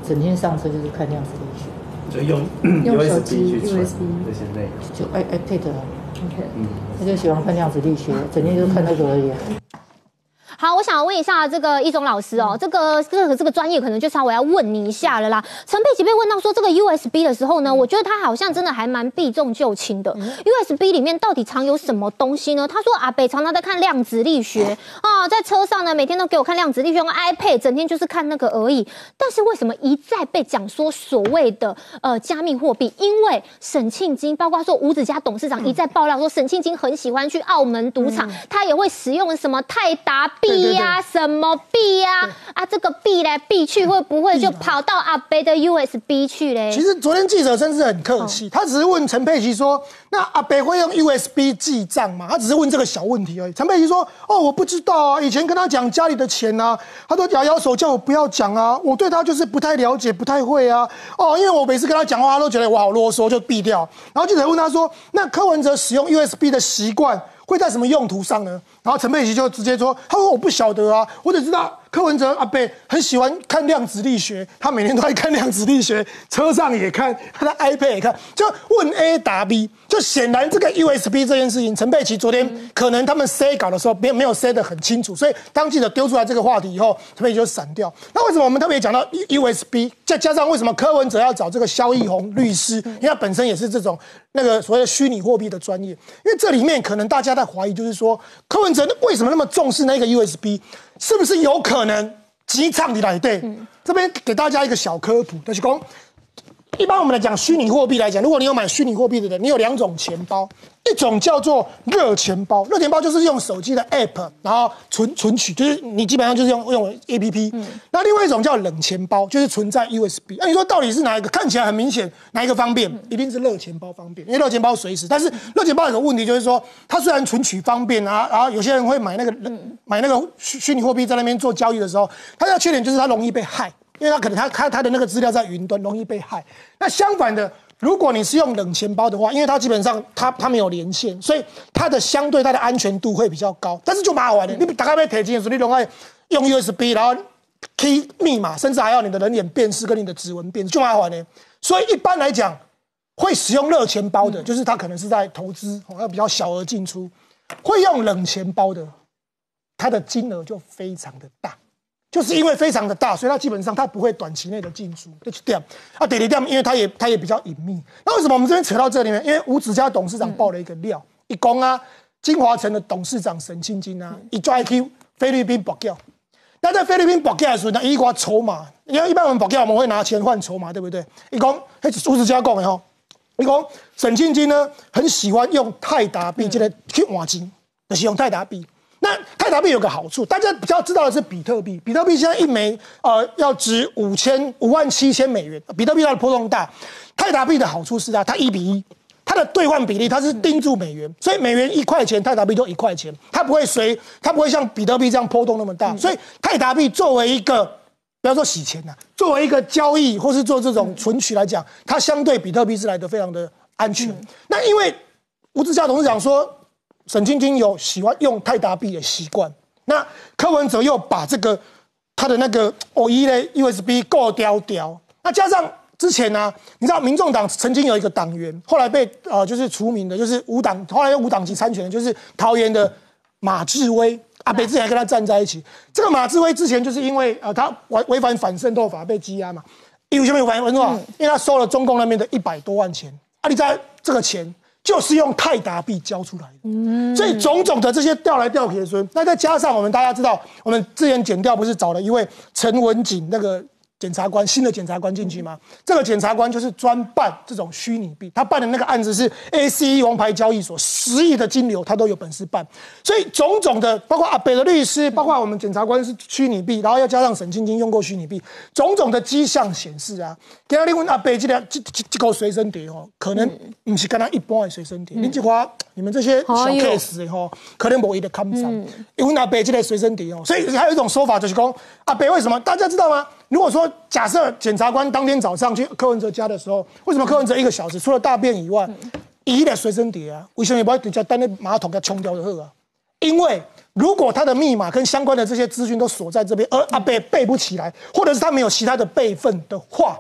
整天上车就是看量子力学。就用用手机 USB 这些内容，就 i iPad，OK，嗯，他就喜欢看量子力学，整天就看那个而已。好，我想要问一下这个一中老师哦，这个这个这个专业可能就稍微要问你一下了啦。陈佩琪被问到说这个 USB 的时候呢，我觉得他好像真的还蛮避重就轻的。USB 里面到底藏有什么东西呢？他说阿北常常在看量子力学啊，在车上呢每天都给我看量子力学，用 iPad 整天就是看那个而已。但是为什么一再被讲说所谓的呃加密货币？因为沈庆金，包括说吴子嘉董事长一再爆料说沈庆金很喜欢去澳门赌场，他也会使用什么泰达币。币呀，什么币呀？啊，这个币来币去，会不会就跑到阿贝的 USB 去嘞？其实昨天记者甚至很客气，他只是问陈佩琪说：“那阿贝会用 USB 记账吗？”他只是问这个小问题而已。陈佩琪说：“哦，我不知道啊，以前跟他讲家里的钱啊，他都摇摇手叫我不要讲啊。我对他就是不太了解，不太会啊。哦，因为我每次跟他讲话，他都觉得我好啰嗦，就闭掉。然后记者问他说：“那柯文哲使用 USB 的习惯？”会在什么用途上呢？然后陈佩琪就直接说：“他说我不晓得啊，我只知道。”柯文哲阿贝很喜欢看量子力学，他每天都在看量子力学，车上也看，他的 iPad 也看，就问 A 答 B。就显然这个 USB 这件事情，陈佩琪昨天可能他们塞稿的时候没没有塞的很清楚，所以当记者丢出来这个话题以后，陈佩琪就闪掉。那为什么我们特别讲到 USB？再加上为什么柯文哲要找这个肖义宏律师？因为他本身也是这种那个所谓的虚拟货币的专业。因为这里面可能大家在怀疑，就是说柯文哲为什么那么重视那个 USB？是不是有可能机场的来对？这边给大家一个小科普，就是讲，一般我们来讲虚拟货币来讲，如果你有买虚拟货币的人，你有两种钱包。一种叫做热钱包，热钱包就是用手机的 app，然后存存取，就是你基本上就是用用 app。那另外一种叫冷钱包，就是存在 USB。那你说到底是哪一个？看起来很明显，哪一个方便？一定是热钱包方便，因为热钱包随时。但是热钱包有个问题，就是说它虽然存取方便啊，然后有些人会买那个买那个虚虚拟货币在那边做交易的时候，它的缺点就是它容易被害，因为它可能它它它的那个资料在云端，容易被害。那相反的。如果你是用冷钱包的话，因为它基本上它它没有连线，所以它的相对它的安全度会比较高。但是就麻烦了，你打开被铁金的时候，你容易用 USB，然后 key 密码，甚至还要你的人脸辨识跟你的指纹辨识，就麻烦了。所以一般来讲，会使用热钱包的，就是他可能是在投资，要比较小额进出；会用冷钱包的，它的金额就非常的大。就是因为非常的大，所以它基本上它不会短期内的进出。就这样啊，点 a 点，因为它也它也比较隐秘。那为什么我们这边扯到这里面？因为吴子嘉董事长爆了一个料，一公啊，金华城的董事长沈清金啊，一抓 IQ 菲律宾保掉。那在菲律宾保掉的时候呢，一挂筹码，因为一般我们保掉我们会拿钱换筹码，对不对？一公，吴子嘉讲的吼，一公沈清金呢很喜欢用泰达币这个去换金，就是用泰达币。那泰达币有个好处，大家比较知道的是比特币。比特币现在一枚呃要值五千五万七千美元，比特币它的波动大。泰达币的好处是啊，它一比一，它的兑换比例它是盯住美元，所以美元一块钱，泰达币就一块钱，它不会随它不会像比特币这样波动那么大。所以泰达币作为一个不要说洗钱呐，作为一个交易或是做这种存取来讲，它相对比特币是来的非常的安全。那因为吴志佳董事长说。沈晶晶有喜欢用泰达币的习惯，那柯文哲又把这个他的那个偶一的 USB 过掉掉，那加上之前呢，你知道民众党曾经有一个党员，后来被呃就是除名的，就是无党，后来又无党籍参选的，就是桃园的马志威，阿北之前还跟他站在一起。这个马志威之前就是因为呃他违违反反渗透法被羁押嘛，因为什么反渗透法？因为他收了中共那边的一百多万钱，啊，你在这个钱。就是用泰达币交出来的，所以种种的这些调来调去的那再加上我们大家知道，我们之前剪掉不是找了一位陈文锦那个。检察官新的检察官进去吗？这个检察官就是专办这种虚拟币，他办的那个案子是 A C E 王牌交易所十亿的金流，他都有本事办。所以种种的，包括阿北的律师，包括我们检察官是虚拟币，然后要加上沈晶晶用过虚拟币，种种的迹象显示啊，给他另问阿北这个这这这个随身碟哦，可能不是跟他一般的随身碟。你这话，你们这些小 case 哦，可能某一的看不上。因为阿北这个随身碟哦，所以还有一种说法就是说，阿北为什么？大家知道吗？如果说假设检察官当天早上去柯文哲家的时候，为什么柯文哲一个小时除了大便以外，一的随身碟啊？为什么不要直接单那马桶给冲掉的喝啊？因为如果他的密码跟相关的这些资讯都锁在这边，而阿贝背不起来，或者是他没有其他的备份的话，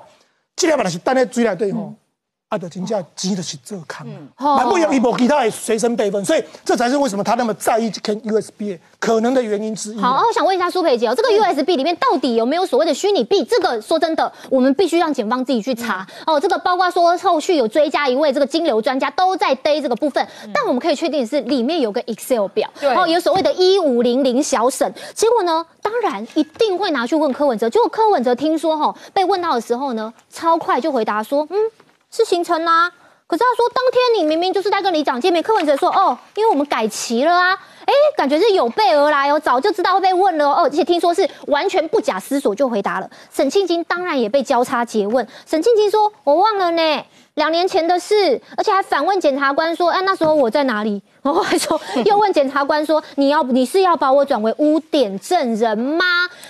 尽量把它是单在追来对吼，啊的金价急的是这康，蛮不一样，一波其他也随身备份，所以这才是为什么他那么在意跟 USB 可能的原因之一。好，我想问一下苏培姐哦，这个 USB 里面到底有没有所谓的虚拟币？这个说真的，我们必须让警方自己去查。哦。这个包括说后续有追加一位这个金流专家都在逮这个部分，但我们可以确定的是里面有个 Excel 表，哦，有所谓的一五零零小沈，结果呢，当然一定会拿去问柯文哲。结果柯文哲听说哈被问到的时候呢，超快就回答说，嗯，是行程啊。可是他说当天你明明就是在跟李长见面，柯文哲说哦，因为我们改期了啊。哎，感觉是有备而来哦，早就知道会被问了哦，而且听说是完全不假思索就回答了。沈庆金当然也被交叉诘问，沈庆金说：“我忘了呢，两年前的事。”而且还反问检察官说：“哎，那时候我在哪里？”然后还说 又问检察官说：“你要你是要把我转为污点证人吗？”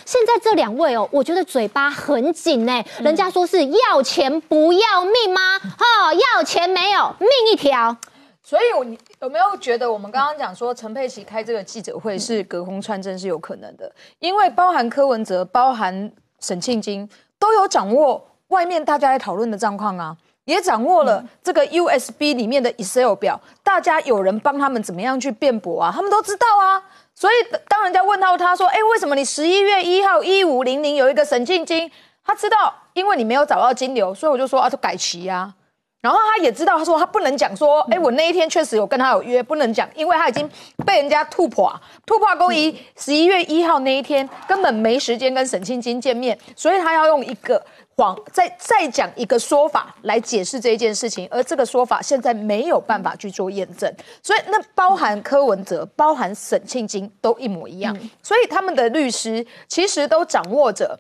现在这两位哦，我觉得嘴巴很紧呢。人家说是要钱不要命吗？哈，要钱没有命一条。所以，我有没有觉得我们刚刚讲说陈佩琪开这个记者会是隔空串证是有可能的？因为包含柯文哲、包含沈庆金都有掌握外面大家在讨论的状况啊，也掌握了这个 USB 里面的 Excel 表，大家有人帮他们怎么样去辩驳啊？他们都知道啊。所以当人家问到他说：“哎，为什么你十一月一号一五零零有一个沈庆金？”他知道，因为你没有找到金流，所以我就说啊，就改期呀。然后他也知道，他说他不能讲说，哎，我那一天确实有跟他有约，不能讲，因为他已经被人家突破，突破公仪十一月一号那一天根本没时间跟沈庆金见面，所以他要用一个谎，再再讲一个说法来解释这件事情，而这个说法现在没有办法去做验证，所以那包含柯文哲、包含沈庆金都一模一样，所以他们的律师其实都掌握着。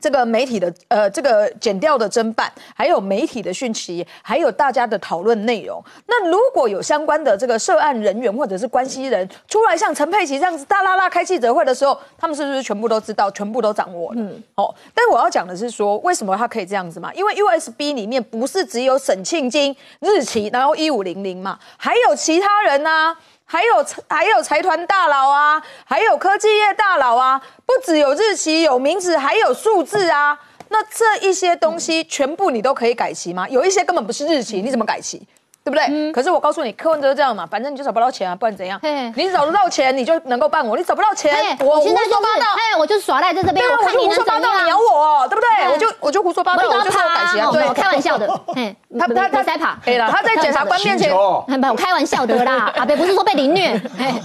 这个媒体的呃，这个剪掉的侦办，还有媒体的讯息，还有大家的讨论内容。那如果有相关的这个涉案人员或者是关系人出来，像陈佩琪这样子大拉拉开记者会的时候，他们是不是全部都知道，全部都掌握了？嗯，哦。但我要讲的是说，为什么他可以这样子嘛？因为 USB 里面不是只有沈庆金日期，然后一五零零嘛，还有其他人啊。还有还有财团大佬啊，还有科技业大佬啊，不只有日期有名字，还有数字啊。那这一些东西全部你都可以改期吗？有一些根本不是日期，你怎么改期？对不对？可是我告诉你，柯文哲这样嘛，反正你就找不到钱啊，不然怎样？你找得到钱，你就能够办我；你找不到钱，我现在就八道，哎，我就耍赖在这边，我看你胡说八道，你咬我，对不对？我就我就胡说八道，我就说改期啊，对，开玩笑的。他他他在跑，可以了。他在检察官面前，我开玩笑的啦。阿北不是说被凌虐，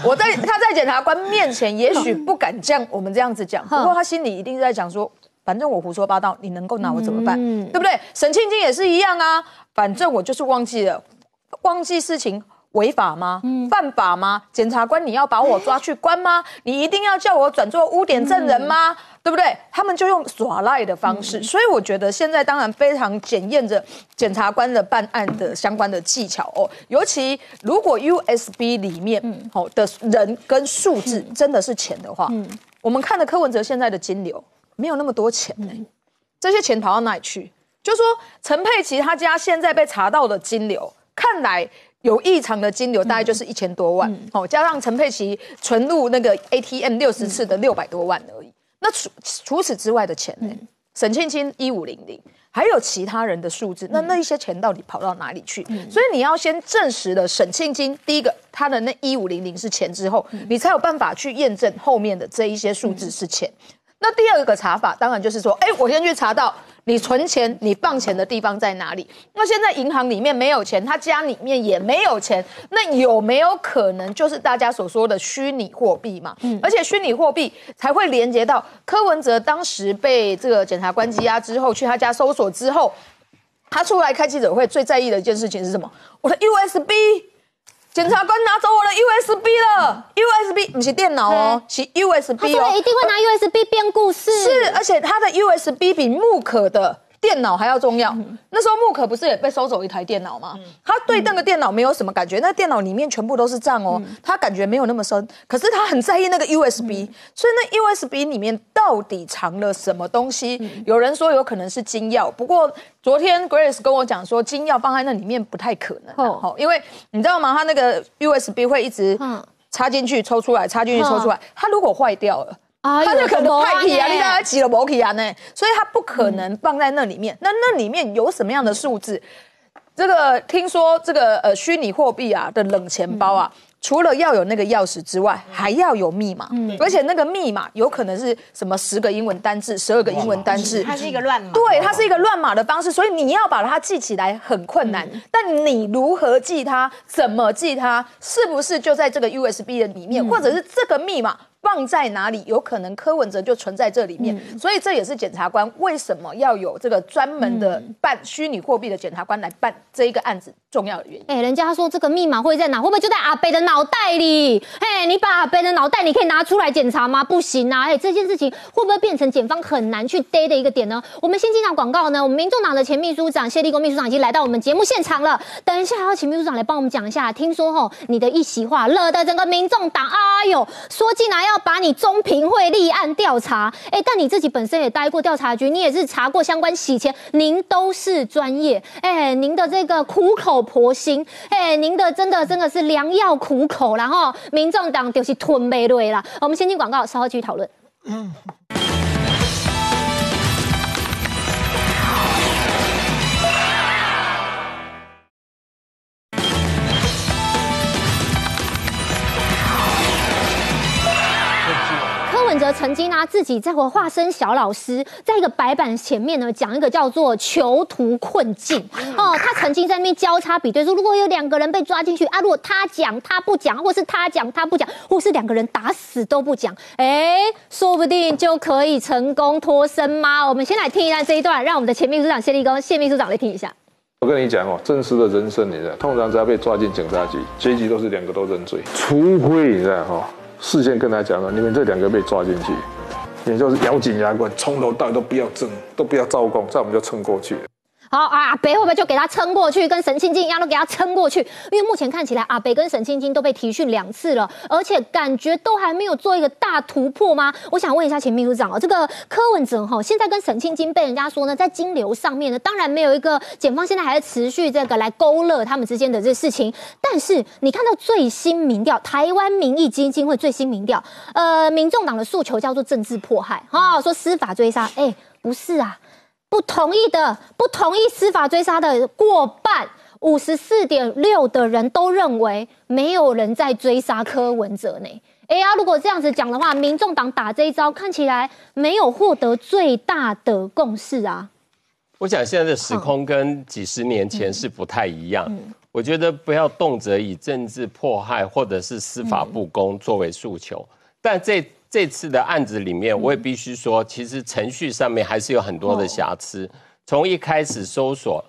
我在他在检察官面前，也许不敢像我们这样子讲，不过他心里一定是在讲说，反正我胡说八道，你能够拿我怎么办？对不对？沈庆金也是一样啊，反正我就是忘记了。忘记事情违法吗？犯法吗？检察官，你要把我抓去关吗？你一定要叫我转做污点证人吗？对不对？他们就用耍赖的方式，所以我觉得现在当然非常检验着检察官的办案的相关的技巧哦。尤其如果 USB 里面哦的人跟数字真的是钱的话，我们看的柯文哲现在的金流没有那么多钱呢，这些钱跑到哪里去？就说陈佩琪他家现在被查到的金流。看来有异常的金流，大概就是一千多万哦，加上陈佩琪存入那个 ATM 六十次的六百多万而已。那除除此之外的钱呢？沈庆清一五零零，还有其他人的数字，那那一些钱到底跑到哪里去？所以你要先证实了沈庆金第一个他的那一五零零是钱之后，你才有办法去验证后面的这一些数字是钱。那第二个查法，当然就是说，哎，我先去查到你存钱、你放钱的地方在哪里。那现在银行里面没有钱，他家里面也没有钱，那有没有可能就是大家所说的虚拟货币嘛？嗯，而且虚拟货币才会连接到柯文哲当时被这个检察官羁押之后，去他家搜索之后，他出来开记者会，最在意的一件事情是什么？我的 USB。检察官拿走我的 USB 了，USB 不是电脑哦，是 USB 哦。他一定会拿 USB 编故事。是，而且他的 USB 比木可的。电脑还要重要，那时候木可不是也被收走一台电脑吗？他对那个电脑没有什么感觉，那电脑里面全部都是账哦，他感觉没有那么深。可是他很在意那个 USB，所以那 USB 里面到底藏了什么东西？有人说有可能是金钥，不过昨天 Grace 跟我讲说金钥放在那里面不太可能，哦，因为你知道吗？他那个 USB 会一直插进去抽出来，插进去抽出来，它如果坏掉了。他就可能派皮啊，你让他挤了摩皮啊呢，所以他不可能放在那里面。那那里面有什么样的数字？这个听说这个呃虚拟货币啊的冷钱包啊。除了要有那个钥匙之外，还要有密码，而且那个密码有可能是什么十个英文单字、十二个英文单字，它是一个乱码。对，它是一个乱码的方式，所以你要把它记起来很困难。但你如何记它？怎么记它？是不是就在这个 USB 的里面，或者是这个密码？放在哪里，有可能柯文哲就存在这里面，所以这也是检察官为什么要有这个专门的办虚拟货币的检察官来办这一个案子重要的原因。哎，人家说这个密码会在哪？会不会就在阿北的脑袋里？嘿，你把阿北的脑袋，你可以拿出来检查吗？不行啊！哎，这件事情会不会变成检方很难去逮的一个点呢？我们先进场广告呢。我们民众党的前秘书长谢立功秘书长已经来到我们节目现场了。等一下还要请秘书长来帮我们讲一下。听说吼，你的一席话惹得整个民众党，哎呦，说进来要。要把你中评会立案调查，哎，但你自己本身也待过调查局，你也是查过相关洗钱，您都是专业，哎，您的这个苦口婆心，哎，您的真的真的是良药苦口，然后民众党就是吞不落了。我们先进广告，稍后继续讨论。则曾经呢，自己在我化身小老师，在一个白板前面呢，讲一个叫做囚徒困境哦。他曾经在那边交叉比对，说如果有两个人被抓进去啊，如果他讲他不讲，或是他讲他不讲，或是两个人打死都不讲，哎，说不定就可以成功脱身吗？我们先来听一下这一段，让我们的前秘书长谢立功谢秘书长来听一下。我跟你讲哦，真实的人生，你知道，通常只要被抓进警察局，结局都是两个都认罪，除非你知道哈。事先跟他讲了，你们这两个被抓进去，也就是咬紧牙关，从头到尾都不要争，都不要招供，这样我们就撑过去了。好，阿北会不会就给他撑过去，跟沈清金一样都给他撑过去？因为目前看起来，阿北跟沈清金都被提讯两次了，而且感觉都还没有做一个大突破吗？我想问一下前秘书长哦，这个柯文哲哈，现在跟沈清金被人家说呢，在金流上面呢，当然没有一个检方现在还在持续这个来勾勒他们之间的这事情，但是你看到最新民调，台湾民意基金会最新民调，呃，民众党的诉求叫做政治迫害，哈，说司法追杀，哎，不是啊。不同意的，不同意司法追杀的过半，五十四点六的人都认为没有人在追杀柯文哲呢。哎呀，如果这样子讲的话，民众党打这一招看起来没有获得最大的共识啊。我想现在的时空跟几十年前是不太一样。我觉得不要动辄以政治迫害或者是司法不公作为诉求，但这。这次的案子里面，我也必须说，其实程序上面还是有很多的瑕疵。从一开始搜索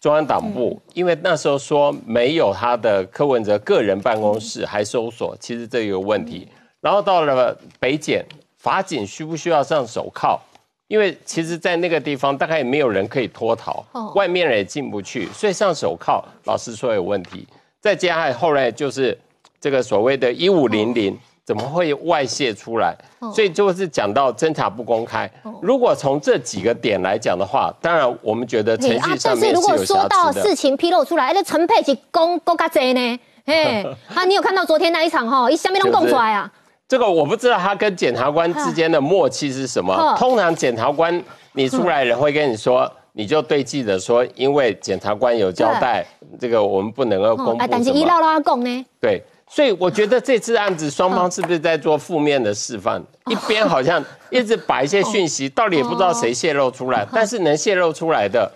中央党部，因为那时候说没有他的柯文哲个人办公室，还搜索，其实这有问题。然后到了北检，法警需不需要上手铐？因为其实，在那个地方大概也没有人可以脱逃，外面人也进不去，所以上手铐，老实说有问题。再加上后来就是这个所谓的一五零零。怎么会外泄出来？所以就是讲到侦查不公开。如果从这几个点来讲的话，当然我们觉得程序上面是有瑕疵的。但是如果说到事情披露出来，那陈佩琪公公卡贼呢？嘿，啊，你有看到昨天那一场哈？一下面都供出来啊？这个我不知道他跟检察官之间的默契是什么。通常检察官你出来人会跟你说，你就对记者说，因为检察官有交代，这个我们不能够公布。但是一唠唠讲呢？对。所以我觉得这次案子双方是不是在做负面的示范？一边好像一直把一些讯息，到底也不知道谁泄露出来，但是能泄露出来的，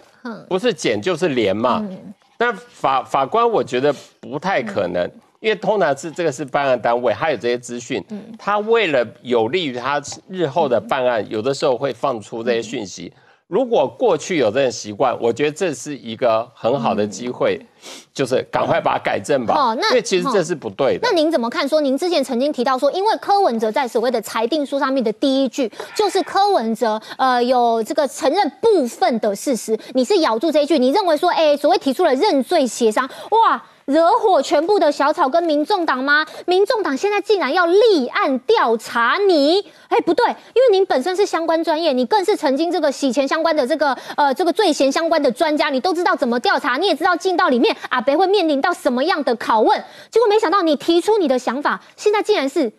不是减就是连嘛。但法法官我觉得不太可能，因为通常是这个是办案单位，他有这些资讯，他为了有利于他日后的办案，有的时候会放出这些讯息。如果过去有这种习惯，我觉得这是一个很好的机会，就是赶快把它改正吧。哦，那因为其实这是不对的。那您怎么看？说您之前曾经提到说，因为柯文哲在所谓的裁定书上面的第一句就是柯文哲呃有这个承认部分的事实，你是咬住这一句，你认为说，哎，所谓提出了认罪协商，哇。惹火全部的小草跟民众党吗？民众党现在竟然要立案调查你？哎，不对，因为您本身是相关专业，你更是曾经这个洗钱相关的这个呃这个罪嫌相关的专家，你都知道怎么调查，你也知道进到里面阿北会面临到什么样的拷问。结果没想到你提出你的想法，现在竟然是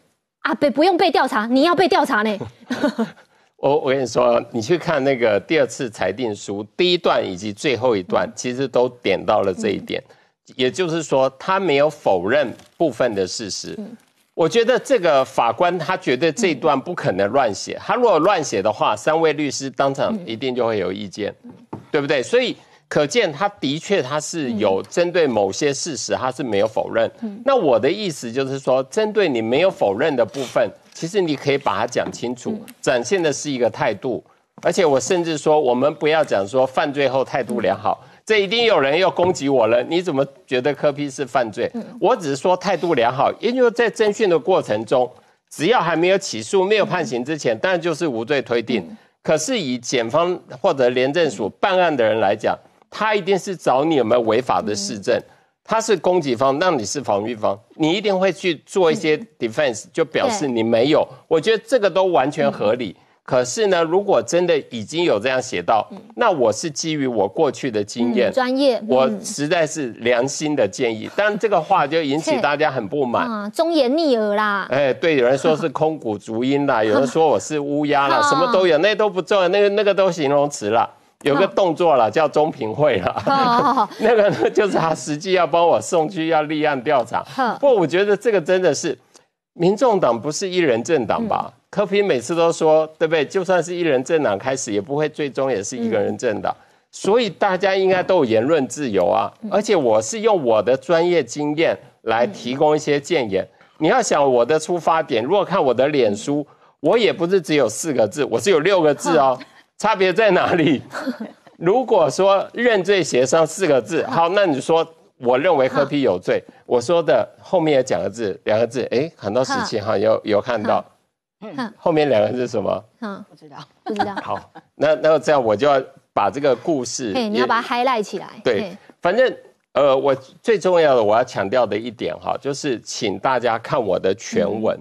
阿北不用被调查，你要被调查呢？我我跟你说，你去看那个第二次裁定书第一段以及最后一段，其实都点到了这一点，也就是说，他没有否认部分的事实。我觉得这个法官他觉得这一段不可能乱写，他如果乱写的话，三位律师当场一定就会有意见，对不对？所以可见他的确他是有针对某些事实，他是没有否认。那我的意思就是说，针对你没有否认的部分。其实你可以把它讲清楚，展现的是一个态度，而且我甚至说，我们不要讲说犯罪后态度良好，这一定有人要攻击我了。你怎么觉得柯批是犯罪？我只是说态度良好，因为在侦讯的过程中，只要还没有起诉、没有判刑之前，当然就是无罪推定。可是以检方或者廉政署办案的人来讲，他一定是找你有没有违法的事证。他是攻击方，那你是防御方，你一定会去做一些 defense，就表示你没有。我觉得这个都完全合理。可是呢，如果真的已经有这样写到，那我是基于我过去的经验、专业，我实在是良心的建议。但这个话就引起大家很不满，忠言逆耳啦。哎，对，有人说是空谷足音啦，有人说我是乌鸦啦，什么都有，那都不重要，那个那个都形容词了。有个动作了，叫中评会了，那个呢就是他实际要帮我送去要立案调查。不过我觉得这个真的是，民众党不是一人政党吧？柯平每次都说，对不对？就算是一人政党开始，也不会最终也是一个人政党。所以大家应该都有言论自由啊。而且我是用我的专业经验来提供一些建言。你要想我的出发点，如果看我的脸书，我也不是只有四个字，我是有六个字哦。差别在哪里？如果说认罪协商四个字，好，那你说我认为柯批有罪，我说的后面也讲个字，两个字，哎，很多事情哈有有看到，后面两个是什么？嗯，不知道，不知道。好，那那这样我就要把这个故事，你要把它 highlight 起来。对，反正呃，我最重要的我要强调的一点哈，就是请大家看我的全文，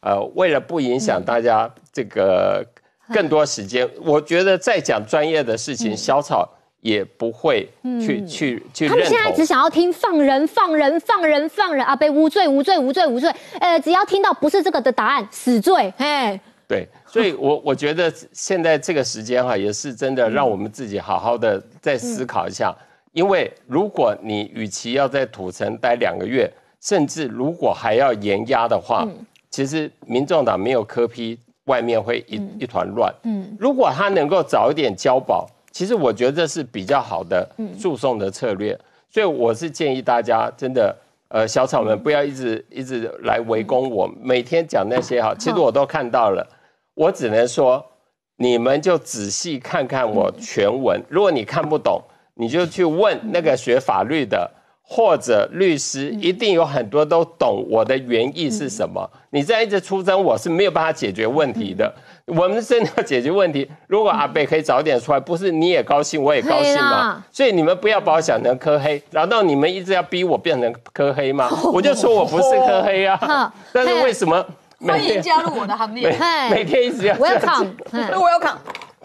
呃，为了不影响大家这个。更多时间，我觉得在讲专业的事情，小草也不会去去去他们现在只想要听放人、放人、放人、放人啊！被无罪、无罪、无罪、无罪。呃，只要听到不是这个的答案，死罪。嘿，对，所以我我觉得现在这个时间哈，也是真的让我们自己好好的再思考一下。因为如果你与其要在土城待两个月，甚至如果还要延压的话，其实民众党没有科批。外面会一一团乱。嗯，如果他能够早一点交保，其实我觉得这是比较好的诉讼的策略。所以我是建议大家，真的，呃，小草们不要一直一直来围攻我，每天讲那些哈，其实我都看到了。我只能说，你们就仔细看看我全文。如果你看不懂，你就去问那个学法律的。或者律师一定有很多都懂我的原意是什么。你这样一直出征，我是没有办法解决问题的。我们真的要解决问题，如果阿贝可以早点出来，不是你也高兴，我也高兴吗？所以你们不要把我想成科黑，难道你们一直要逼我变成科黑吗？我就说我不是科黑啊。但是为什么？欢迎加入我的行列。每天一直要。我要扛，我要扛。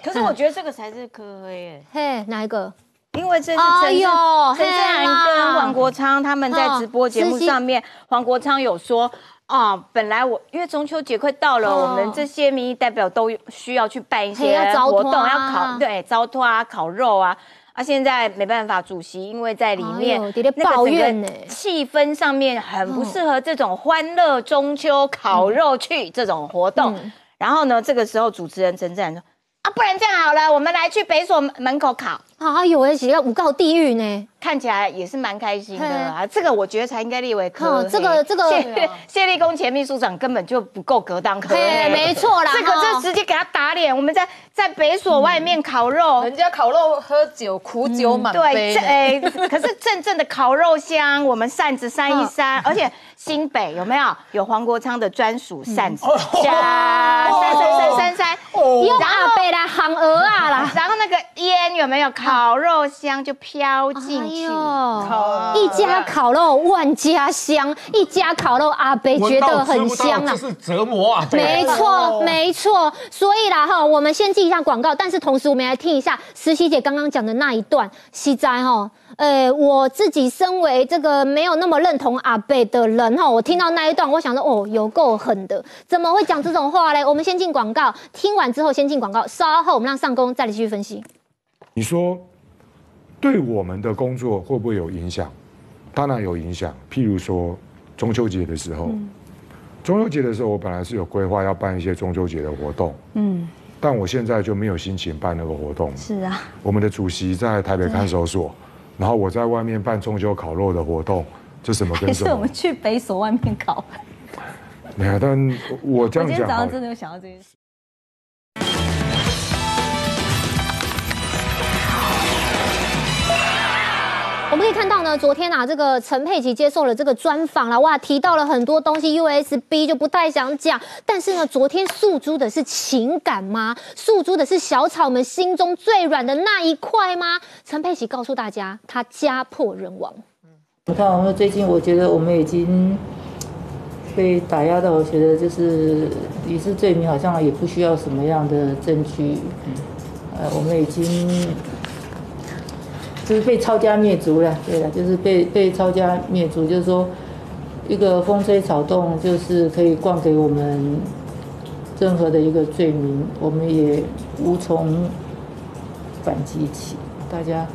可是我觉得这个才是科黑诶。嘿，哪一个？因为这是陈陈正涵跟黄国昌他们在直播节目上面，黄国昌有说啊，本来我因为中秋节快到了，我们这些民意代表都需要去办一些活动，要烤对糟托啊、烤肉啊，啊现在没办法，主席因为在里面那个气氛上面很不适合这种欢乐中秋烤肉去这种活动，然后呢，这个时候主持人陈正然说。啊，不然这样好了，我们来去北所门口烤。啊，有而且要五告地狱呢，看起来也是蛮开心的啊。这个我觉得才应该列为科。这个这个谢 谢立功前秘书长根本就不够格当科。对，没错啦。这个就直接给他打脸。我们在在北所外面烤肉，人家烤肉喝酒，苦酒满杯。对，哎，可是阵阵的烤肉香，我们扇子扇一扇，而且新北有没有有黄国昌的专属扇子？扇扇扇扇扇，又阿贝来喊鹅啊啦。然后那个烟有没有？烤肉香就飘进去，一家烤肉万家香，一家烤肉阿北觉得很香啊，是折磨啊，没错没错，所以啦哈，我们先记一下广告，但是同时我们来听一下实习姐刚刚讲的那一段，西在哈。呃，我自己身为这个没有那么认同阿贝的人哈，我听到那一段，我想说哦，有够狠的，怎么会讲这种话嘞？我们先进广。广告。听完之后先进广告，稍后我们让上工再来继续分析。你说对我们的工作会不会有影响？当然有影响。譬如说中秋节的时候，中秋节的时候我本来是有规划要办一些中秋节的活动，嗯，但我现在就没有心情办那个活动。是啊，我们的主席在台北看守所，然后我在外面办中秋烤肉的活动，这什么跟什么？是我们去北所外面烤。没有，但我这样讲，我今天早上真的有想到这件事。我们可以看到呢，昨天啊，这个陈佩琪接受了这个专访了，哇，提到了很多东西，USB 就不太想讲。但是呢，昨天诉诸的是情感吗？诉诸的是小草们心中最软的那一块吗？陈佩琪告诉大家，他家破人亡。你看，我们最近我觉得我们已经被打压到，我觉得就是刑事罪名好像也不需要什么样的证据，呃，我们已经。就是被抄家灭族了，对了，就是被被抄家灭族，就是说一个风吹草动，就是可以灌给我们任何的一个罪名，我们也无从反击起。大家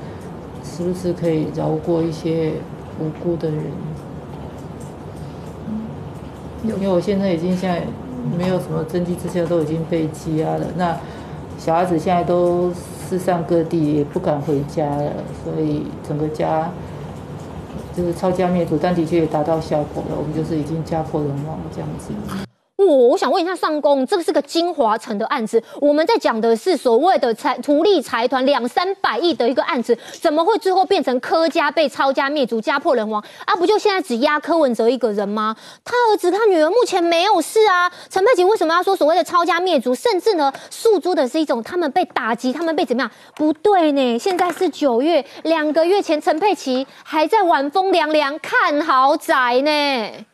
是不是可以饶过一些无辜的人？因为我现在已经现在没有什么证据之下，都已经被羁押了。那小孩子现在都。世上各地，也不敢回家了，所以整个家就是抄家灭族，但的确也达到效果了。我们就是已经家破人亡这样子。我我想问一下上公，这个是个金华城的案子，我们在讲的是所谓的财图利财团两三百亿的一个案子，怎么会最后变成柯家被抄家灭族、家破人亡啊？不就现在只压柯文哲一个人吗？他儿子、他女儿目前没有事啊。陈佩琪为什么要说所谓的抄家灭族？甚至呢，诉诸的是一种他们被打击，他们被怎么样？不对呢，现在是九月，两个月前陈佩琪还在晚风凉凉看豪宅呢。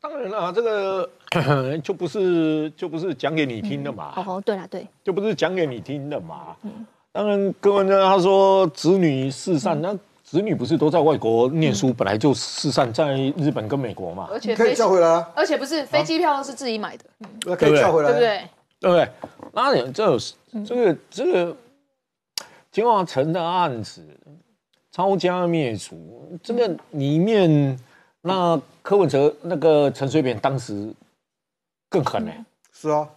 当然了，这个。就不是就不是讲给你听的嘛。哦，对了，对，就不是讲给你听的嘛。嗯，当然，各位呢，他说子女四散，那子女不是都在外国念书，本来就四散在日本跟美国嘛。而且可以叫回来，而且不是飞机票都是自己买的，那可以叫回来，对不对？对不对？那你这这个这个金华城的案子，抄家灭族，这个里面，那柯文哲那个陈水扁当时。更狠呢？是啊，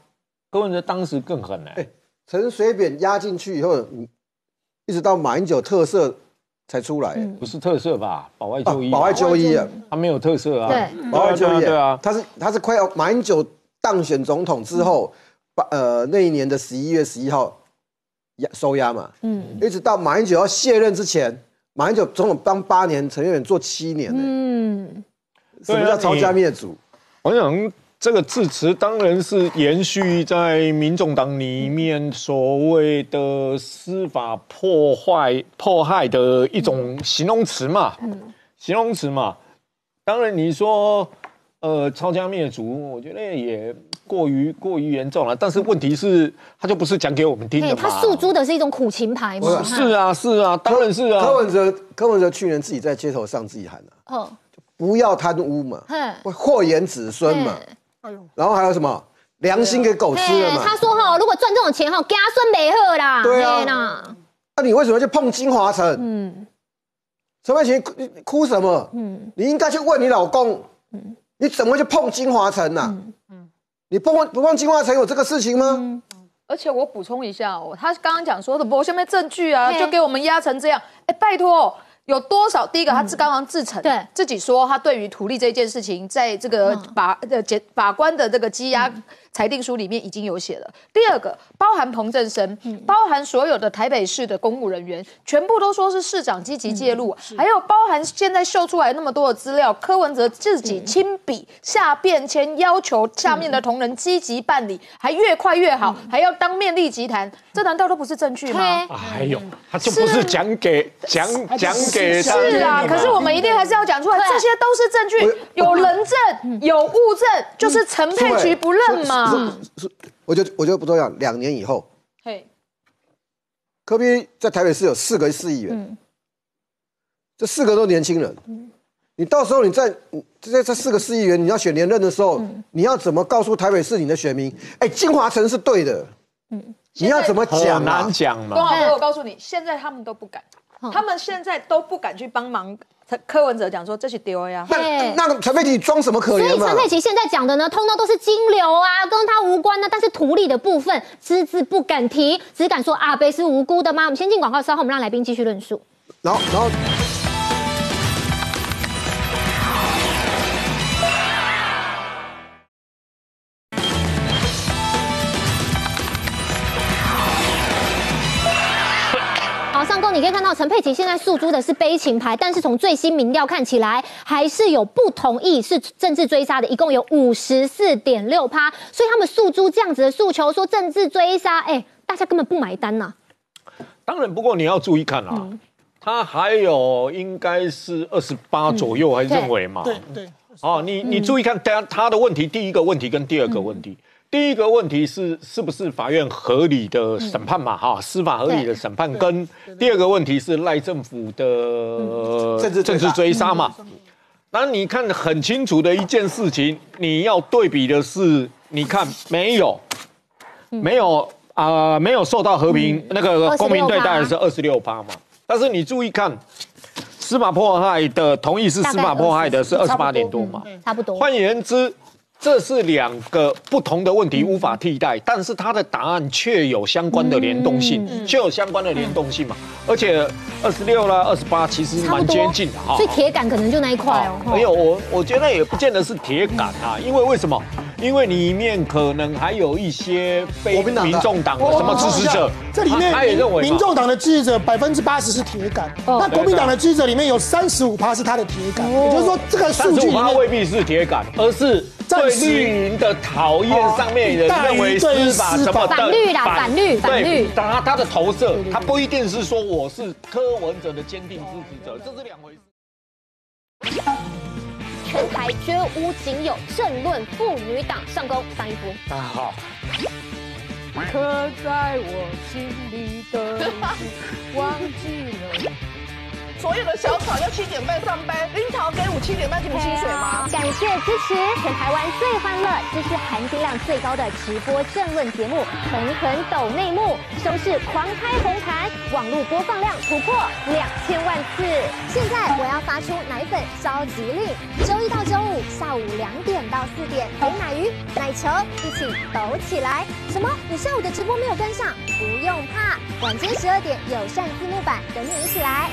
柯文哲当时更狠呢。哎，陈水扁压进去以后，一直到马英九特色才出来，不是特色吧？保外就医，保外就医啊，他没有特色啊。对，保外就医，对啊，他是他是快要马英九当选总统之后，把呃那一年的十一月十一号压收押嘛，嗯，一直到马英九要卸任之前，马英九总统当八年，陈水扁做七年呢。嗯，什么叫抄家灭族？我想。这个字词当然是延续在民众党里面所谓的司法破坏、迫害的一种形容词嘛，形容词嘛。当然你说，呃，抄家灭族，我觉得也过于过于严重了。但是问题是，他就不是讲给我们听的嘛。他诉诸的是一种苦情牌嘛。是啊，是啊，当然是啊。柯文哲，柯文哲去年自己在街头上自己喊的，哦，不要贪污嘛，会祸延子孙嘛。然后还有什么良心给狗吃了嘛？他说哈，如果赚这种钱哈，家孙没喝啦。对啊，那你为什么去碰金华城？嗯，陈佩琪哭什么？嗯，你应该去问你老公。嗯，你怎么去碰金华城呢？嗯，你不碰不碰金华城有这个事情吗？而且我补充一下哦，他刚刚讲说的，我下面证据啊，就给我们压成这样。哎，拜托。有多少？第一个，他自刚刚自成，对自己说他对于土地这件事情，在这个法的检法官的这个羁押。裁定书里面已经有写了。第二个，包含彭振生，包含所有的台北市的公务人员，全部都说是市长积极介入，还有包含现在秀出来那么多的资料，柯文哲自己亲笔下便签，要求下面的同仁积极办理，还越快越好，还要当面立即谈，这难道都不是证据吗？哎呦，他就不是讲给讲讲给是啊，可是我们一定还是要讲出来，这些都是证据，有人证有物证，就是陈佩琪不认嘛。是是，我觉得我觉得不重要。两年以后，嘿，科比在台北市有四个市议员，这四个都年轻人，你到时候你在这这四个市议员你要选连任的时候，你要怎么告诉台北市你的选民？哎，金华城是对的。嗯，你要怎么讲？难讲嘛。东豪哥，我告诉你，现在他们都不敢，他们现在都不敢去帮忙。柯文哲讲说这是丢呀。那那个陈佩琪装什么可怜？所以陈佩琪现在讲的呢，通通都是金流啊，跟他无关呢。但是图里的部分，只字不敢提，只敢说阿贝是无辜的吗？我们先进广告，稍后我们让来宾继续论述。然后，然后。你可以看到陈佩琪现在诉诸的是悲情牌，但是从最新民调看起来，还是有不同意是政治追杀的，一共有五十四点六趴，所以他们诉诸这样子的诉求，说政治追杀，哎，大家根本不买单呐。当然，不过你要注意看啊，他还有应该是二十八左右，还认为嘛？对对。哦，你你注意看他他的问题，第一个问题跟第二个问题。第一个问题是是不是法院合理的审判嘛？哈，司法合理的审判。跟第二个问题是赖政府的政治政治追杀嘛？那你看很清楚的一件事情，你要对比的是，你看没有没有啊，没有受到和平那个公民对待的是二十六趴嘛？但是你注意看，司法迫害的同意是司法迫害的是二十八点多嘛？差不多。换言之。这是两个不同的问题，无法替代，但是它的答案却有相关的联动性，却有相关的联动性嘛？而且二十六啦、二十八其实蛮接近的哈，所以铁杆可能就那一块哦。没有，我我觉得也不见得是铁杆啊，因为为什么？因为里面可能还有一些非民众党的什么支持者，这里面他也认为民众党的支持者百分之八十是铁杆，那国民党的支持者里面有三十五趴是他的铁杆，也就是说这个数据里面未必是铁杆，而是。对绿营的讨厌上面人认为司法什么反绿啦，反绿，反绿，他他的投射，他不一定是说我是柯文哲的坚定支持者，这是两回事。全台绝无仅有政论妇女党上攻上一波。大家好。刻在我心里的，忘记了。所有的小草要七点半上班，樱桃给我七点半给你薪水吗？感谢支持全台湾最欢乐、支持含金量最高的直播政论节目《狠狠抖内幕》，收视狂开红盘，网络播放量突破两千万次。现在我要发出奶粉召集令，周一到周五下午两点到四点，陪奶鱼、奶球一起抖起来。什么？你下午的直播没有跟上？不用怕，晚间十二点有善字幕版等你一起来。